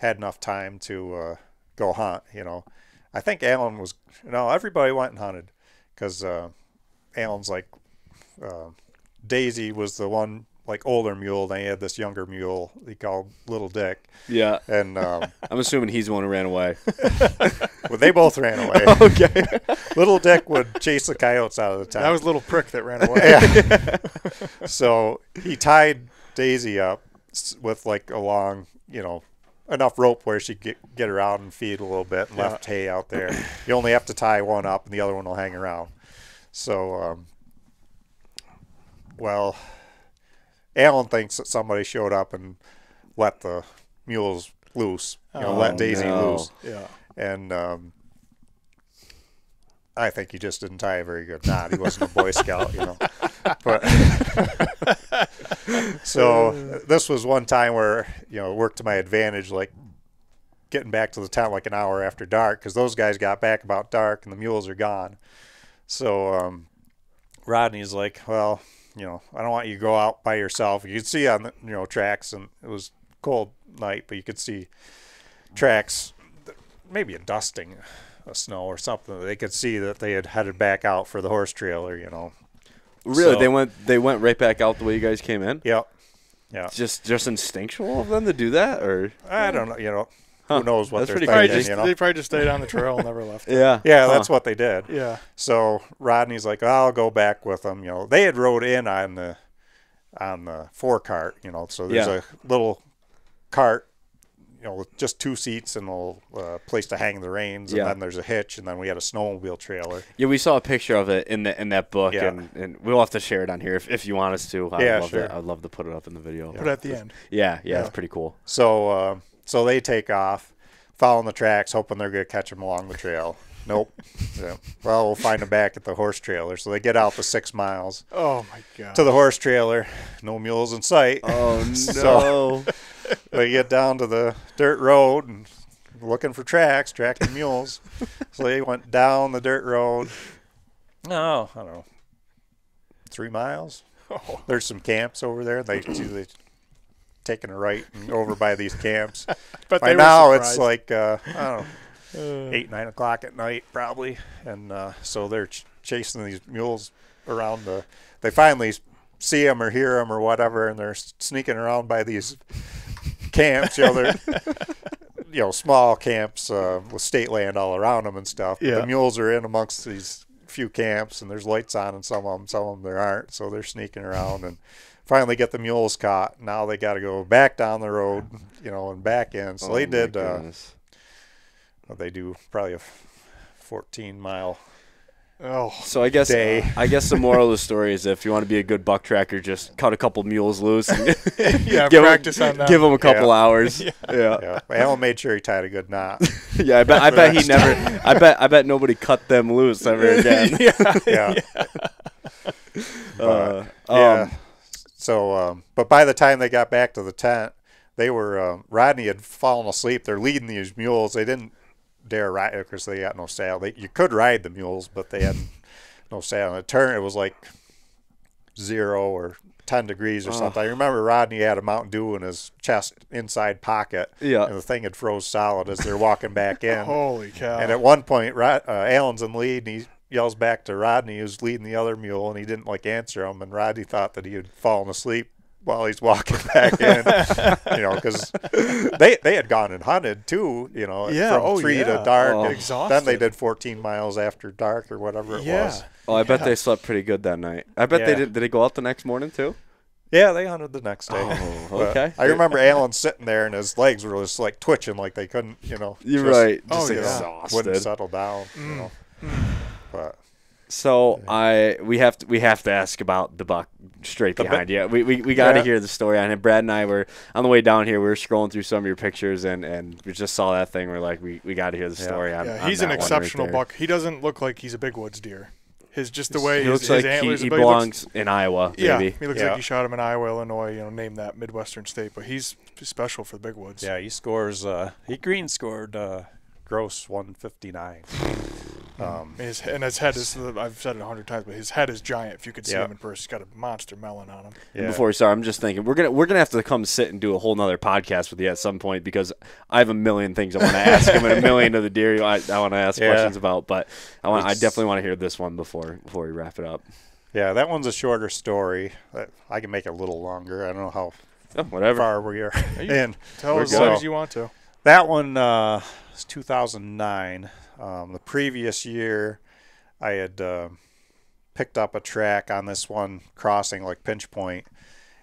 had enough time to uh, go hunt. You know, I think Alan was. No, everybody went and hunted because uh, Alan's like uh, Daisy was the one like older mule. Then he had this younger mule he called Little Dick, Yeah. and um, I'm assuming he's the one who ran away. well, they both ran away. okay. Little Dick would chase the coyotes out of the town. that was little prick that ran away. yeah. so he tied Daisy up with like a long, you know, enough rope where she get, get her out and feed a little bit and left hay out there. You only have to tie one up and the other one will hang around. So, um, well, Alan thinks that somebody showed up and let the mules loose, you know, Oh, let Daisy no. loose. yeah. And um, I think he just didn't tie a very good knot. He wasn't a Boy Scout, you know. But so this was one time where you know it worked to my advantage, like getting back to the town like an hour after dark, because those guys got back about dark and the mules are gone. So um, Rodney's like, well, you know, I don't want you to go out by yourself. You could see on the you know tracks, and it was cold night, but you could see tracks, maybe a dusting of snow or something. They could see that they had headed back out for the horse trailer. You know. Really? So- they went they went right back out the way you guys came in? Yep. Yeah. Just just instinctual of them to do that or I don't know. You know, Huh. who knows what That's they're pretty Probably thinking. just, You know. They probably just stayed on the trail and never left. Yeah. Yeah, Huh. that's what they did. Yeah. So Rodney's like, I'll go back with them. You know, they had rode in on the on the forecart. You know, so there's Yeah. a little cart, you know, just two seats and a little uh, place to hang the reins, and Yeah. then there's a hitch, and then we had a snowmobile trailer. Yeah, we saw a picture of it in the in that book Yeah. and, and we'll have to share it on here if, if you want us to. I'd Yeah, love sure. to, I'd love to put it up in the video. But at the end. Yeah, yeah, it's pretty cool. So uh, so they take off, following the tracks, hoping they're gonna catch them along the trail. Nope. Yeah. Well, we'll find them back at the horse trailer. So they get out the six miles Oh my god. to the horse trailer. No mules in sight. Oh So- they get down to the dirt road and looking for tracks, tracking mules. so they went down the dirt road. No, I don't know, three miles. Oh. There's some camps over there. They they taking a right and over by these camps. but By now it's like uh, I don't know, Uh, eight nine o'clock at night probably, and uh, so they're ch- chasing these mules around the. They finally see them or hear them or whatever, and they're sneaking around by these camps. You know, they're you know small camps uh, with state land all around them and stuff. Yeah. The mules are in amongst these few camps, and there's lights on in some of them. Some of them there aren't, so they're sneaking around and. Finally, get the mules caught. Now they got to go back down the road, you know, and back in. So Oh they did. Uh, well, they do probably a 14 mile. Oh. So I guess day. I guess the moral of the story is if you want to be a good buck tracker, just cut a couple mules loose and Yeah, give practice on that. give them a couple Yeah. hours. Yeah. yeah, Yeah, Alan made sure he tied a good knot. yeah, I bet I bet he never. I bet I bet nobody cut them loose ever again. Yeah, Uh, yeah. um, so, um, but by the time they got back to the tent, they were um, Rodney had fallen asleep. They're leading these mules. They didn't dare ride because they got no saddle. They, you could ride the mules, but they had no saddle. And it turned. It was like zero or ten degrees or something. I remember Rodney had a Mountain Dew in his chest inside pocket. Yeah. and the thing had froze solid as they're walking back in. Holy cow. And at one point, Rod, uh, Alan's in the lead, and he yells back to Rodney, who's leading the other mule, and he didn't like answer him. And Rodney thought that he had fallen asleep while he's walking back in, you know, because they they had gone and hunted too, you know, Yeah, from oh, three yeah. to dark. Oh. Exhausted. Then they did 14 miles after dark or whatever it yeah. was. oh, I bet they slept pretty good that night. I bet they did. Did they go out the next morning too? Yeah, they hunted the next day. Oh, okay. I remember Alan sitting there, and his legs were just like twitching, like they couldn't, you know. You're just right. Oh, Just yeah. exhausted. Wouldn't settle down. You Mm. know. But So I we have to we have to ask about the buck straight behind you. We we, we got to Yeah. hear the story on it. Brad and I were on the way down here. We were scrolling through some of your pictures and and we just saw that thing. We're like we, we got to hear the Yeah. story on. Yeah, on he's that an one right exceptional buck. He doesn't look like he's a big woods deer. His just the way He his, looks his like he, antlers. he looks- belongs in Iowa. yeah, he looks Yeah. like he shot him in Iowa, Illinois. You know, name that Midwestern state. But he's special for the big woods. yeah, he scores. Uh, he green scored uh, gross 159. Um, His, and his head is, I've said it a hundred times, but his head is giant. If you could see Yeah. him in person, he's got a monster melon on him. yeah. Before we start, I'm just thinking we're gonna we're gonna have to come sit and do a whole nother podcast with you at some point because I have a million things I want to ask him and a million of the deer I, I want to ask Yeah. questions about. But I want I definitely want to hear this one before before we wrap it up. Yeah, that one's a shorter story. I can make it a little longer. I don't know how Oh, whatever. far we are. you- and Tell We're as long as you want to. that one uh, was 2009. Um, the previous year, I had uh, picked up a track on this one crossing like Pinch Point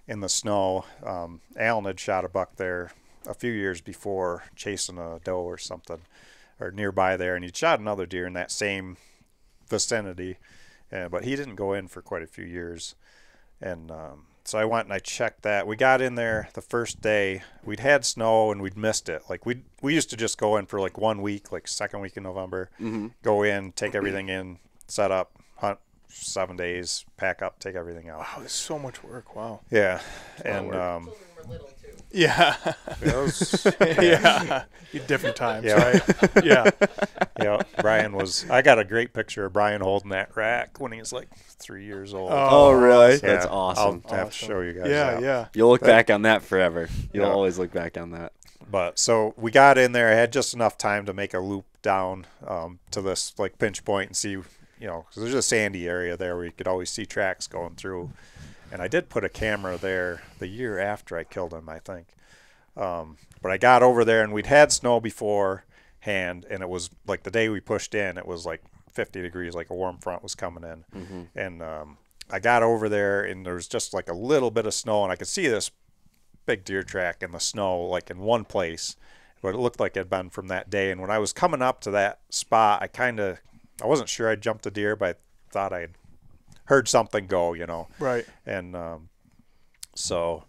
in the snow. Um, Alan had shot a buck there a few years before, chasing a doe or something, or nearby there, and he'd shot another deer in that same vicinity, uh, but he didn't go in for quite a few years. And um, so I went and I checked that. We got in there the first day. We'd had snow and we'd missed it. Like we we used to just go in for like one week, like second week in November. Mm-hmm. Go in, take everything in, set up, hunt seven days, pack up, take everything out. Wow, there's so much work. Wow. Yeah, and work. um, Children were little too. Yeah. was, yeah. Different times, Yeah. right? Yeah. yeah. Brian was. I got a great picture of Brian holding that rack when he was like three years old. Oh, Oh, really? Yeah, That's awesome. I'll have to show you guys. Yeah, that. yeah. You'll look back on that forever. You'll Yeah. always look back on that. But so we got in there. I had just enough time to make a loop down um, to this like pinch point and see, you know, 'cause there's a sandy area there where you could always see tracks going through. And I did put a camera there the year after I killed him, I think. Um, but I got over there and we'd had snow beforehand, and it was like the day we pushed in, it was like 50 degrees, like a warm front was coming in. And um, I got over there, and there was just like a little bit of snow, and I could see this big deer track in the snow, like in one place. But it looked like it had been from that day. And when I was coming up to that spot, I kind of, I wasn't sure I jumped a deer, but I thought I'd heard something go, you know. Right. And um, so,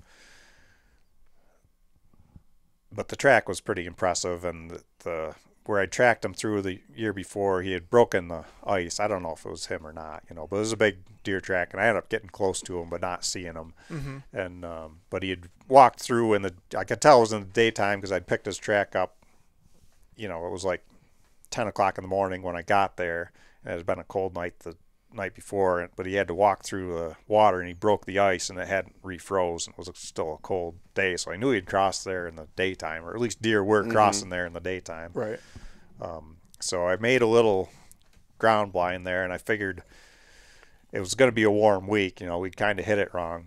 but the track was pretty impressive, and the, the where I tracked him through the year before, he had broken the ice. I don't know if it was him or not, you know, but it was a big deer track, and I ended up getting close to him, but not seeing him. Mm-hmm. And um, but he had walked through, and the I could tell it was in the daytime because I'd picked his track up. You know, it was like ten o'clock in the morning when I got there, and it had been a cold night the night before, but he had to walk through the water and he broke the ice and it hadn't refroze and it was still a cold day. So I knew he'd crossed there in the daytime, or at least deer were crossing there in the daytime. Right. So I made a little ground blind there and I figured it was going to be a warm week. You know, we kind of hit it wrong.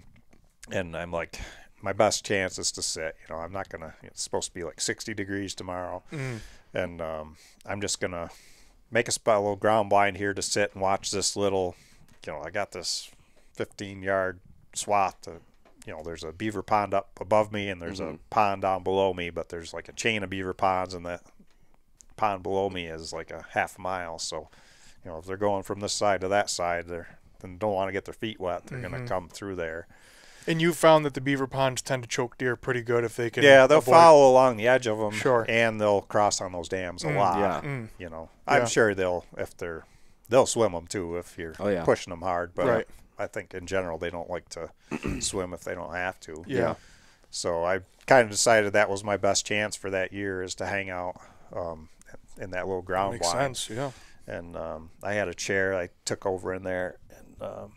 And I'm like, my best chance is to sit. You know, I'm not going to, it's supposed to be like 60 degrees tomorrow. Mm. And um, I'm just going to make a spot, a little ground blind here to sit and watch this little, you know, I got this 15 yard swath to, you know, there's a beaver pond up above me and there's a mm-hmm. pond down below me, but there's like a chain of beaver ponds and that pond below me is like a half mile. So, you know, if they're going from this side to that side, they're then don't want to get their feet wet. They're going to mm-hmm. come through there. And you found that the beaver ponds tend to choke deer pretty good if they can. Yeah, they'll avoid- follow along the edge of them. Sure. And they'll cross on those dams a Mm, lot. yeah. Mm. You know, I'm Yeah. sure they'll if they're they'll swim them too if you're Oh, yeah. pushing them hard. But Right. I think in general they don't like to swim if they don't have to. Yeah. So I kind of decided that was my best chance for that year is to hang out um, in that little ground Makes blind. sense. Yeah. and um, I had a chair I took over in there and um,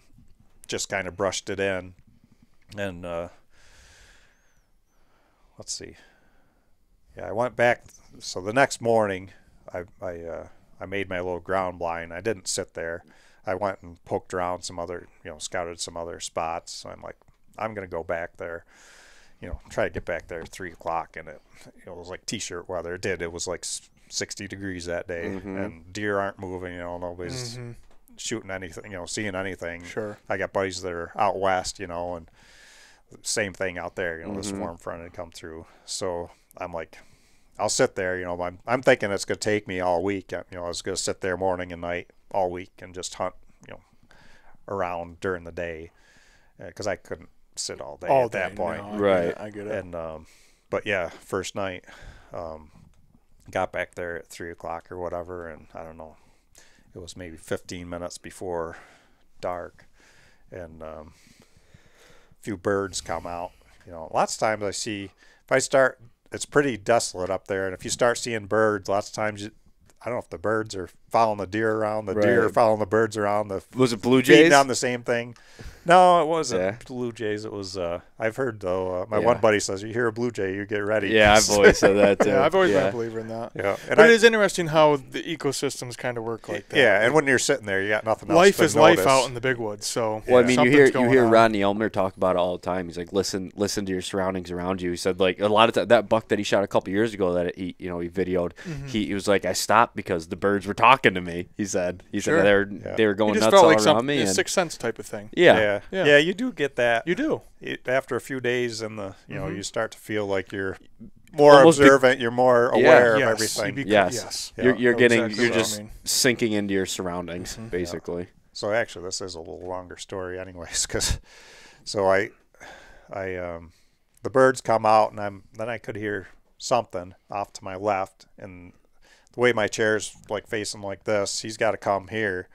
just kind of brushed it in, and uh, let's see, yeah, I went back. So the next morning, I I uh, I made my little ground blind. I didn't sit there. I went and poked around some other, you know, scouted some other spots. So I'm like, I'm gonna go back there. You know, try to get back there at three o'clock, and it, it was like t-shirt weather. It did. It was like 60 degrees that day, and deer aren't moving. You know, nobody's Mhm. shooting anything. You know, seeing anything. Sure. I got buddies that are out west. You know, and same thing out there. You know, this Mhm. warm front had come through. So I'm like, I'll sit there. You know, I'm I'm thinking it's gonna take me all week. You know, I was gonna sit there morning and night all week and just hunt. You know, around during the day because I couldn't sit all day All at that point. no, I get Right. it, I get it. And um, but yeah, first night, um, got back there at three o'clock or whatever, and I don't know, it was maybe fifteen minutes before dark, and um, a few birds come out. You know, lots of times I see if I start, it's pretty desolate up there, and if you start seeing birds, lots of times you, I don't know if the birds are following the deer around, the deer following the birds around, the Was it Blue feeding Jays? on the same thing. No, it wasn't Yeah. Blue Jays. It was. Uh, I've heard though. Uh, my Yeah. one buddy says, "You hear a Blue Jay, you get ready." yeah, I've always said that too. yeah, I've always been a believer in that. yeah, and But I, it is interesting how the ecosystems kind of work like that. yeah, and when you're sitting there, you got nothing else. life to is life out in the big woods. So Well, I mean, you something's hear you hear on. Rodney Elmer talk about it all the time. He's like, listen, listen to your surroundings around you. He said like a lot of th- that buck that he shot a couple years ago that he you know he videoed. Mm-hmm. He, he was like, I stopped because the birds were talking to me. He said he Sure. said they were Yeah. they were It going just nuts felt all like around some me. a And, sixth sense type of thing. yeah, Yeah. Yeah. yeah, you do get that. You do. It- after a few days in the, you know, you start to feel like you're more Almost be- observant. you're more Yeah. aware yes, of you everything. become- Yes. yes. You're, Yeah. you're getting exactly you're what I just mean. sinking into your surroundings Mhm. basically. So actually, this is a little longer story, anyways, because so I, I, um, the birds come out, and I'm then I could hear something off to my left, and the way my chair's like facing like this, he's got to come here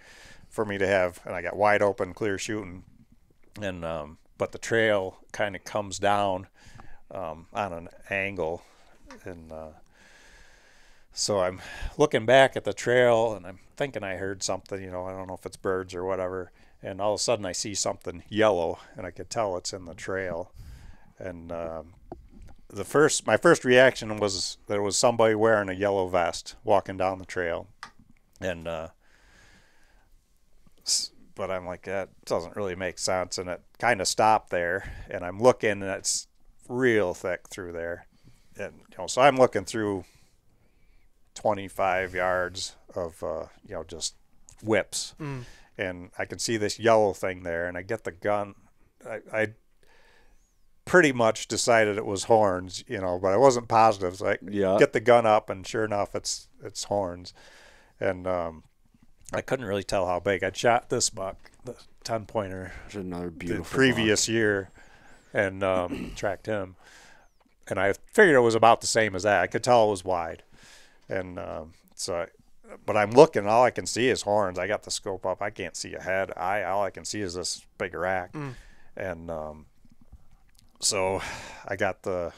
for me to have, and I got wide open, clear shooting, and um, but the trail kind of comes down um, on an angle, and uh, so I'm looking back at the trail and I'm thinking I heard something, you know, I don't know if it's birds or whatever. And all of a sudden I see something yellow and I could tell it's in the trail. And um, the first, my first reaction was there was somebody wearing a yellow vest walking down the trail. And, uh, but I'm like, that doesn't really make sense. And it kind of stopped there. And I'm looking and it's real thick through there. And, you know, so I'm looking through 25 yards of uh, you know just whips Mm. and i can see this yellow thing there and i get the gun I, I pretty much decided it was horns you know but i wasn't positive so i Yeah. get the gun up and sure enough it's it's horns and um, i couldn't really tell how big i'd shot this buck the 10 pointer There's another the beautiful previous year and um, tracked him. And I figured it was about the same as that. I could tell it was wide. And um, so, I, but I'm looking, all I can see is horns. I got the scope up. I can't see a head. I, all I can see is this big rack. Mm. And um, so I got the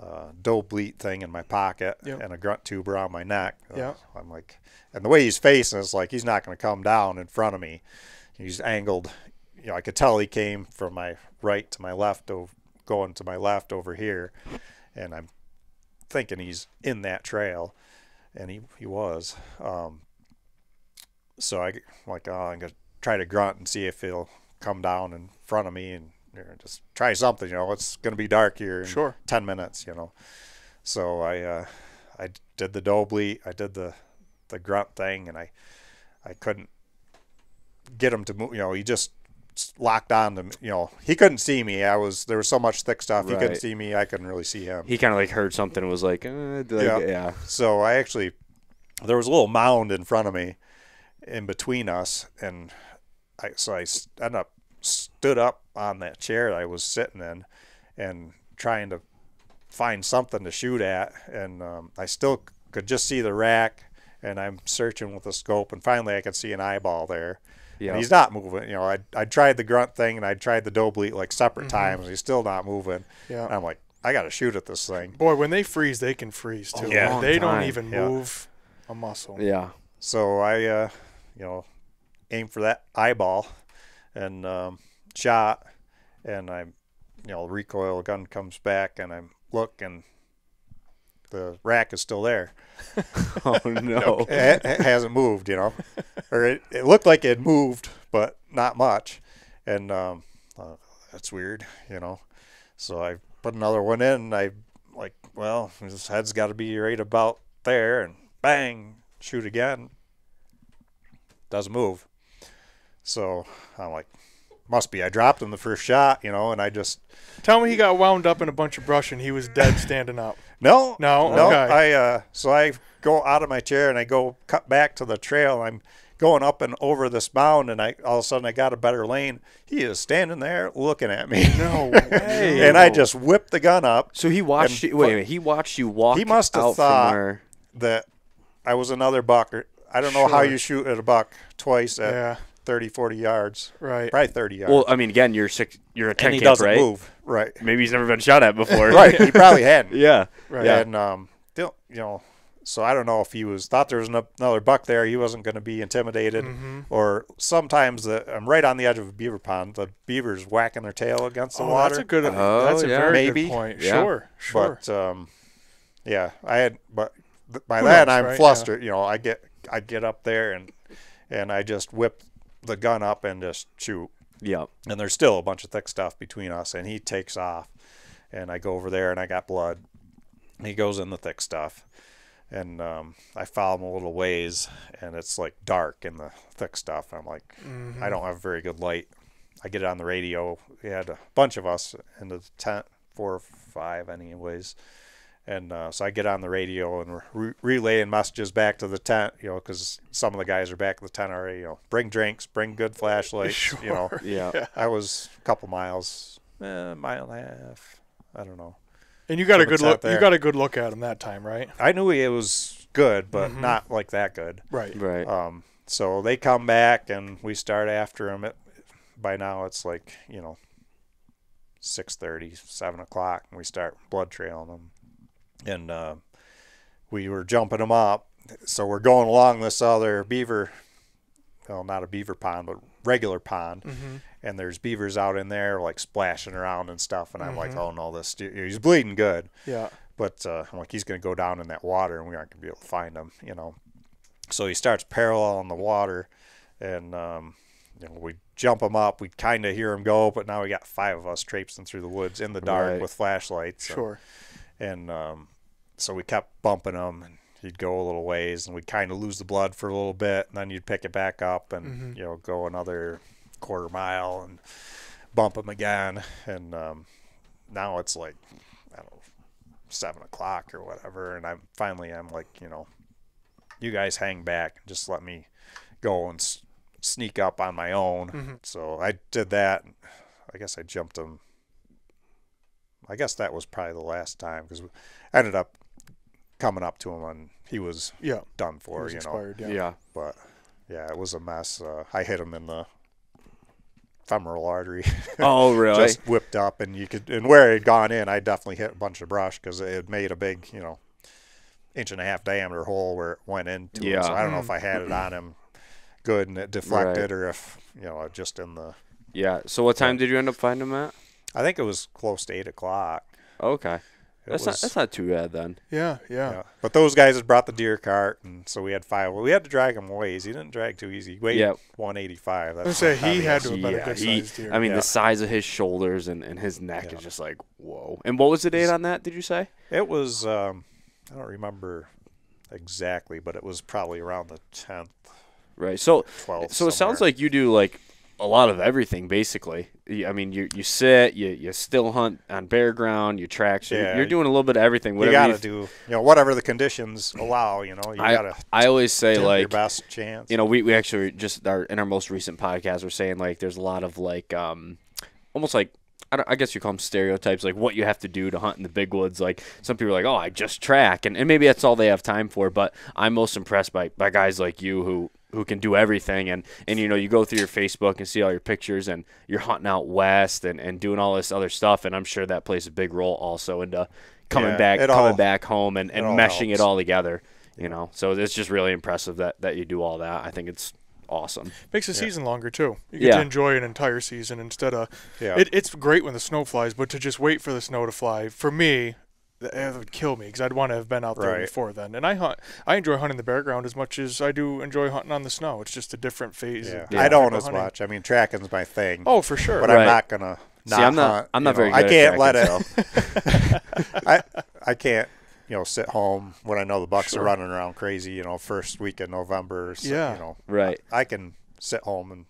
uh, doe bleat thing in my pocket Yep. and a grunt tube around my neck. Uh, Yeah. I'm like, and the way he's facing is like he's not going to come down in front of me. He's angled. You know, I could tell he came from my right to my left, o- going to my left over here, and I'm thinking he's in that trail, and he he was. Um, so I like, oh, I'm gonna try to grunt and see if he'll come down in front of me and you know, just try something. You know, it's gonna be dark here in Sure. ten minutes. You know, so I uh, I did the doe bleat. I did the the grunt thing, and I I couldn't get him to move. You know, he just locked on to me. You know, he couldn't see me. I was there was so much thick stuff. He couldn't see me. I couldn't really see him. He kind of like heard something and was like, uh, Yeah. yeah. So I actually there was a little mound in front of me, in between us, and I so I ended up stood up on that chair that I was sitting in, and trying to find something to shoot at, and um, I still could just see the rack, and I'm searching with the scope, and finally I could see an eyeball there. Yeah. And he's not moving. You know, I I tried the grunt thing and I tried the doe bleat like separate times. He's still not moving. Yeah. And I'm like, I got to shoot at this thing. Boy, when they freeze, they can freeze too. Yeah. They don't even Yeah. move a muscle. Yeah. So I, uh, you know, aim for that eyeball and um, shot, and I, you know, recoil gun comes back, and I look, and the rack is still there. Oh no. It, it hasn't moved, you know, or it, it looked like it moved, but not much, and um, uh, that's weird, you know. So I put another one in, and I like, well, his head's got to be right about there, and bang, shoot again. Doesn't move. So I'm like, must be I dropped him the first shot, you know, and I just Tell me he got wound up in a bunch of brush and he was dead standing up. no, No? no. Okay. I uh, so I go out of my chair and I go cut back to the trail. I'm going up and over this mound, and I all of a sudden I got a better lane. He is standing there looking at me. No way. and I just whipped the gun up. So he watched you. Wait, fu- a minute, he watched you walk. He must have out thought- that I was another buck. Or, I don't know how you shoot at a buck twice at Yeah. 30, 40 yards. Right. Probably 30 yards. Well, I mean, again, you're six. You're a ten and he camp, doesn't right? move. Right. Maybe he's never been shot at before. Right. He probably hadn't. yeah. Right. Yeah. And, um, you know, so I don't know if he was thought there was another buck there. He wasn't going to be intimidated. Mm-hmm. Or sometimes the, I'm right on the edge of a beaver pond. The beaver's whacking their tail against the Oh, water. that's a good. Oh, that's a yeah. very Maybe. good point. Yeah. Sure. Sure. But um, yeah, I had. But by Who then knows, I'm right? Yeah. flustered. You know, I get I get up there and and I just whip the gun up and just shoot. Yeah. And there's still a bunch of thick stuff between us, and he takes off, and I go over there and I got blood. He goes in the thick stuff, and um, I follow him a little ways, and it's like dark in the thick stuff. I'm like, I don't have very good light. I get it on the radio. We had a bunch of us in the tent, four or five, anyways. And uh, so I get on the radio and re- relaying messages back to the tent, you know, because some of the guys are back at the tent already. You know, bring drinks, bring good flashlights. You know, Yeah. I was a couple miles, eh, mile and a half. I don't know. and you got a good out look. You got a good look at him that time, right? I knew it was good, but not like that good. Right. Right. Um, so they come back and we start after them. It, by now it's like you know, six thirty, seven o'clock, and we start blood trailing them, and uh, we were jumping them up. So we're going along this other beaver, well, not a beaver pond, but regular pond, and there's beavers out in there like splashing around and stuff, and I'm like, oh no, this he's bleeding good. Yeah. But uh, I'm like, he's going to go down in that water, and we aren't going to be able to find him, you know. So he starts parallel in the water, and um, you know, we jump him up. We kind of hear him go, but now we got five of us traipsing through the woods in the dark Right. with flashlights. Sure. And um, so we kept bumping him, and he'd go a little ways, and we'd kind of lose the blood for a little bit, and then you'd pick it back up, and you know, go another quarter mile and bump him again, and um, now it's like I don't know seven o'clock or whatever, and I'm finally I'm like you know, you guys hang back and just let me go and s- sneak up on my own. So I did that. I guess I jumped him. I guess that was probably the last time because I ended up coming up to him and he was Yeah. done He for, was you know. Yeah. yeah. But yeah, it was a mess. Uh, I hit him in the femoral artery. Oh, really? just whipped up, and you could, and where it had gone in, I definitely hit a bunch of brush because it had made a big, you know, inch and a half diameter hole where it went into. Yeah. It. So I don't know if I had it on him good and it deflected, Right. or if you know, just in the. yeah. So what time did you end up finding him at? I think it was close to eight o'clock. Okay. It That's not that's not too bad then. Yeah. Yeah. Yeah. But those guys had brought the deer cart, and so we had five. Well, we had to drag him ways. He didn't drag too easy. He weighed Yeah. 185. I was That's gonna say he had to have been a Yeah, good he, sized deer. I mean, Yeah. the size of his shoulders and, and his neck Yeah. is just like whoa. And what was the date on that? Did you say? It was. Um, I don't remember exactly, but it was probably around the 10th, Right. So 12th. so it sounds like you do like a lot of everything basically. I mean, you you sit, you you still hunt on bare ground, you track. So you're- Yeah. you're doing a little bit of everything. Whatever you got to do, you know, whatever the conditions allow. You know, you I got to I always say like your best chance. you know we, we actually just our in our most recent podcast we're saying like there's a lot of like um almost like I, don't, I guess you call them stereotypes like what you have to do to hunt in the big woods like some people are like oh i just track and, and maybe that's all they have time for but i'm most impressed by, by guys like you who who can do everything and and you know you go through your facebook and see all your pictures and you're hunting out west and, and doing all this other stuff and i'm sure that plays a big role also into coming Yeah, back coming all- back home and, and all meshing helps. it all together you know so it's just really impressive that that you do all that i think it's awesome Makes the season longer too. You get Yeah. to enjoy an entire season instead of. Yeah. It, it's great when the snow flies, but to just wait for the snow to fly for me, th- it uh, would kill me because I'd want to have been out there Right. before then. And I hunt. I enjoy hunting the bare ground as much as I do enjoy hunting on the snow. It's just a different phase. yeah. of Yeah. I don't type of as hunting. much. I mean, tracking's my thing. Oh, for sure. but Right. I'm not gonna. Not See, I'm not. hunt, I'm you not know. very. Good I at can't let it. tracking, so- I I can't you know sit home when I know the bucks Sure. are running around crazy. You know, first week of November. So, Yeah. You know, Right. I can sit home and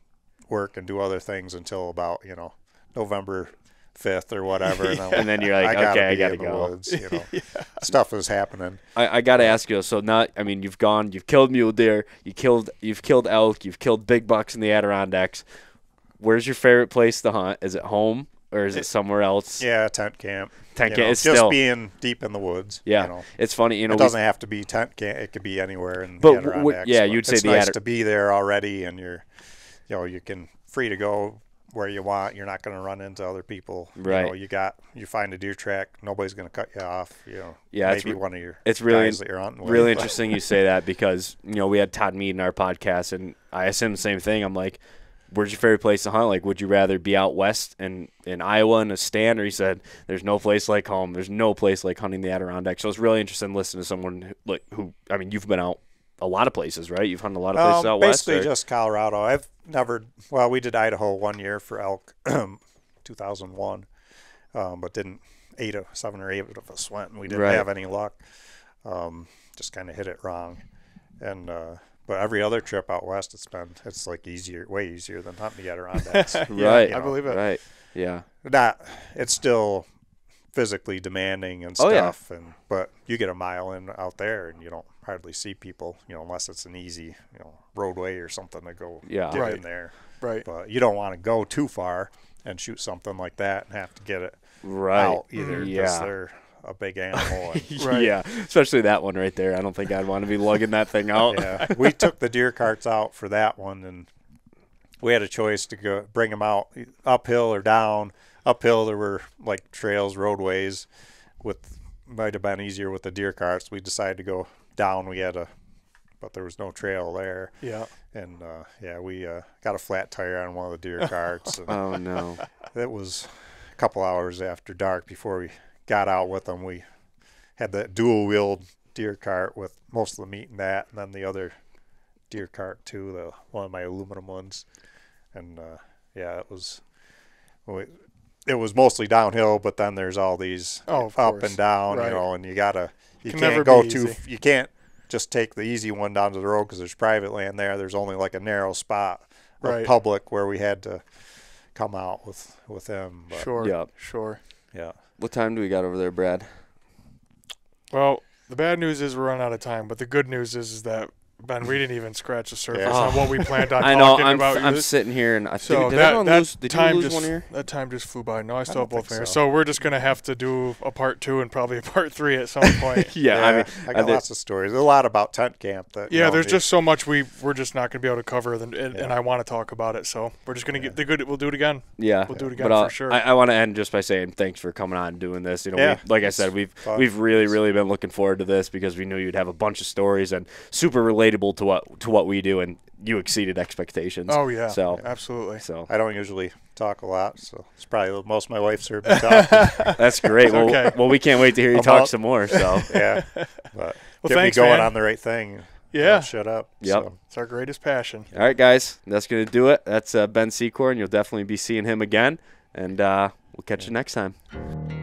work and do other things until about you know November fifth or whatever, and, I'm And then you're like, I okay, I gotta go. Woods, you know, stuff is happening. I, I gotta ask you. So not, I mean, you've gone, you've killed mule deer, you killed, you've killed elk, you've killed big bucks in the Adirondacks. Where's your favorite place to hunt? Is it home or is it somewhere else? Yeah, tent camp. Tent you camp, know, it's just still- being deep in the woods. Yeah, you know. it's funny. You know, it doesn't have to be tent camp. It could be anywhere in But the w- w- yeah, but you'd say it's the nice Adir- to be there already, and you're, you know, you can free to go where you want. You're not going to run into other people. Right. You, know, you got you find a deer track. Nobody's going to cut you off. You know. Yeah, it's Maybe re- one of your it's really guys that you're hunting with, really but- interesting you say that because you know we had Todd Mead in our podcast and I asked him the same thing. I'm like, "Where's your favorite place to hunt? Like, would you rather be out west in in Iowa in a stand?" Or he said, "There's no place like home. There's no place like hunting the Adirondack." So it's really interesting listening to someone who, like who I mean, you've been out a lot of places, right? You've hunted a lot of places Um, out west. basically just Colorado. I've never. Well, we did Idaho one year for elk, 2001, um, but didn't eight of seven or eight of us went, and we didn't Right. have any luck. Um, just kind of hit it wrong, and uh, but every other trip out west, it's been it's like easier, way easier than hunting the Adirondacks. right, you I believe it. right, yeah, Not, it's still physically demanding and Oh, yeah. stuff, and but you get a mile in out there, and you don't hardly see people, you know, unless it's an easy, you know, roadway or something to go Yeah. get Right. in there. Right. But you don't want to go too far and shoot something like that and have to get it right, out either because yeah. they're a big animal. And, Right. Yeah, especially that one right there. I don't think I'd want to be lugging that thing out. yeah, we took the deer carts out for that one, and we had a choice to go bring them out uphill or down. Uphill, there were like trails, roadways. With might have been easier with the deer carts. We decided to go down. We had a, but there was no trail there, Yeah. and uh, yeah, we uh, got a flat tire on one of the deer carts. and Oh no. it was a couple hours after dark before we got out with them. We had that dual wheeled deer cart with most of the meat in that, and then the other deer cart too, the one of my aluminum ones. And uh, yeah, it was we, it was mostly downhill, but then there's all these Oh, up course. and down, Right. you know, and you gotta you Can can't never go too easy. you can't just take the easy one down to the road because there's private land there. There's only like a narrow spot of Right. public where we had to come out with with them. But, Sure. Yep. Sure. Yeah. What time do we got over there, Brad? Well, the bad news is we're running out of time, but the good news is, is that Ben, we didn't even scratch the surface Yeah. on what we planned on I know. talking I'm, about. I'm You- sitting here and I so think did that, that lose? Did time you lose just one here? that time just flew by. No, I still have both think fingers. so. So. we're just gonna have to do a part two and probably a part three at some point. Yeah, I mean, I got I did- lots of stories. There's a lot about tent camp that. Yeah, know, there's the- just so much we we're just not gonna be able to cover, and, and, and I want to talk about it. So we're just gonna get the good. We'll do it again. yeah, We'll do it again but uh, for sure. I, I want to end just by saying thanks for coming on and doing this. You know, Yeah, we, like I said, we've we've really really been looking forward to this because we knew you'd have a bunch of stories and super relatable to what to what we do, and you exceeded expectations. Oh yeah, So absolutely. so I don't usually talk a lot, so it's probably the most my wife's heard me talk. that's great. well, okay. well, we can't wait to hear you I'm talk out. some more. So yeah, but get thanks, me going man. on the right thing. Yeah. Don't shut up. Yep. So. It's our greatest passion. all right, guys, that's gonna do it. That's uh, Ben Secor, and you'll definitely be seeing him again. And uh, we'll catch you next time.